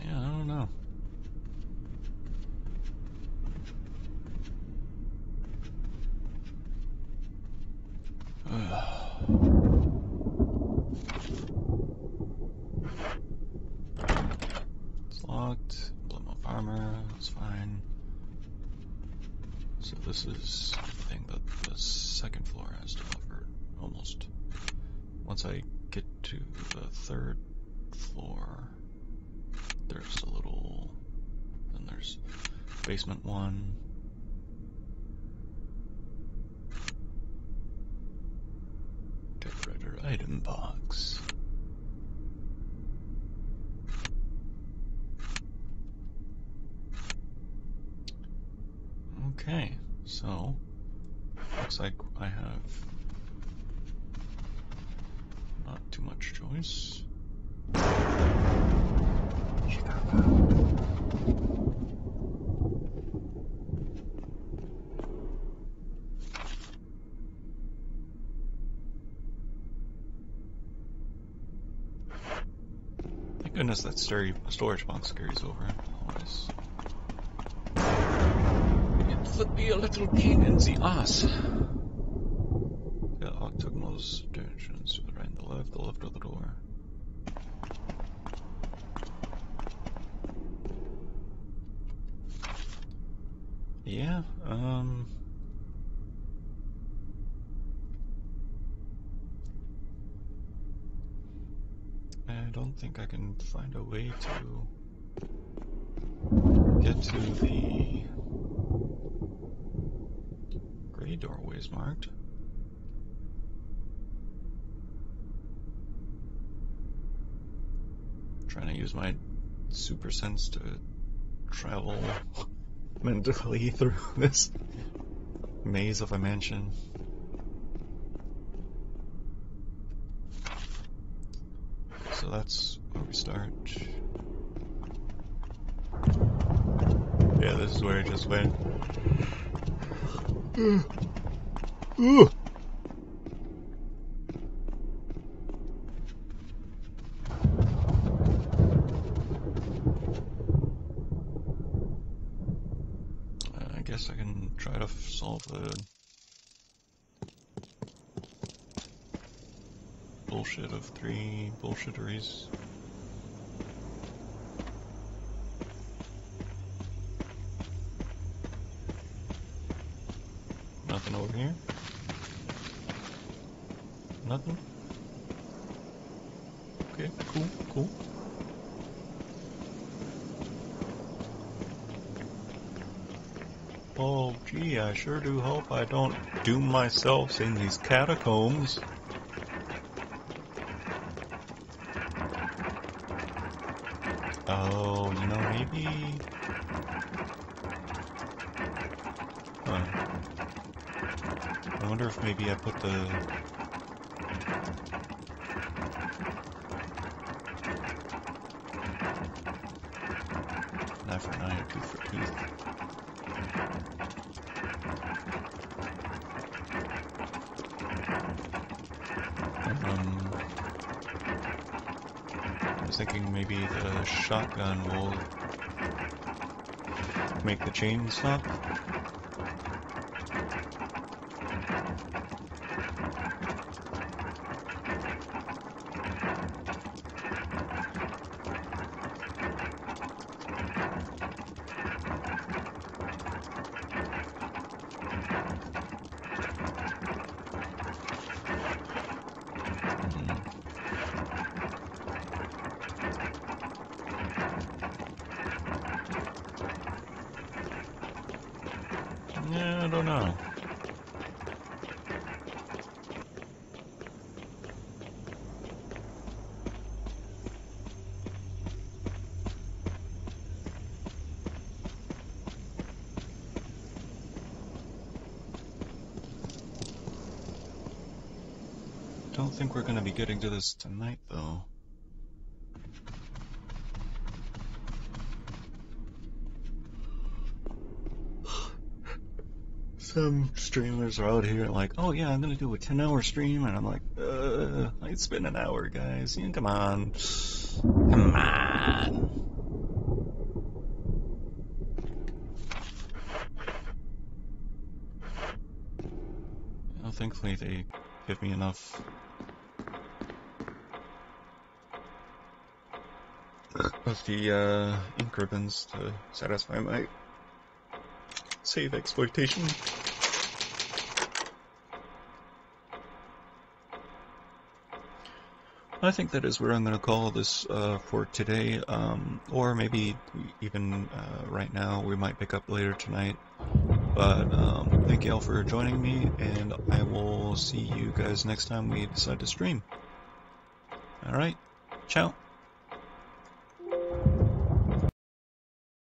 Yeah, I don't know. it's locked. Emblem of armor. That's fine. So this is the thing that the second floor has to offer. Almost. Once I get to the third floor, there's a little. Then there's basement one. Typewriter item box. Okay, so looks like I have not too much choice. Thank goodness that stor- storage box carries over. Otherwise, it would be a little pain in the ass. Yeah, octagonals directions to the right and the left, the left of the door. Yeah, um. I don't I can find a way to get to the gray doorways marked. I'm Trying to use my super sense to travel mentally through this maze of a mansion. So that's start. Yeah, this is where I just went. Ooh. Uh, I guess I can try to solve the bullshit of three bullshitteries. Nothing over here? Nothing? Okay, cool, cool. Oh, gee, I sure do hope I don't doom myself in these catacombs. Oh, you know, maybe... Huh. I wonder if maybe I put the... Eye for an eye, tooth for tooth. Um, I was thinking maybe the shotgun will make the chain stop. Hmm. Yeah, I don't know. Don't think we're gonna be getting to this tonight, though. Some streamers are out here like, oh yeah, I'm gonna do a 10 hour stream, and I'm like, uh, it's been an hour, guys. Yeah, come on. Come on. Well, thankfully they give me enough of the uh, ink ribbons to satisfy my save exploitation. I think that is where I'm going to call this uh, for today, um, or maybe even uh, right now. We might pick up later tonight. But um, thank you all for joining me, and I will see you guys next time we decide to stream. Alright, ciao.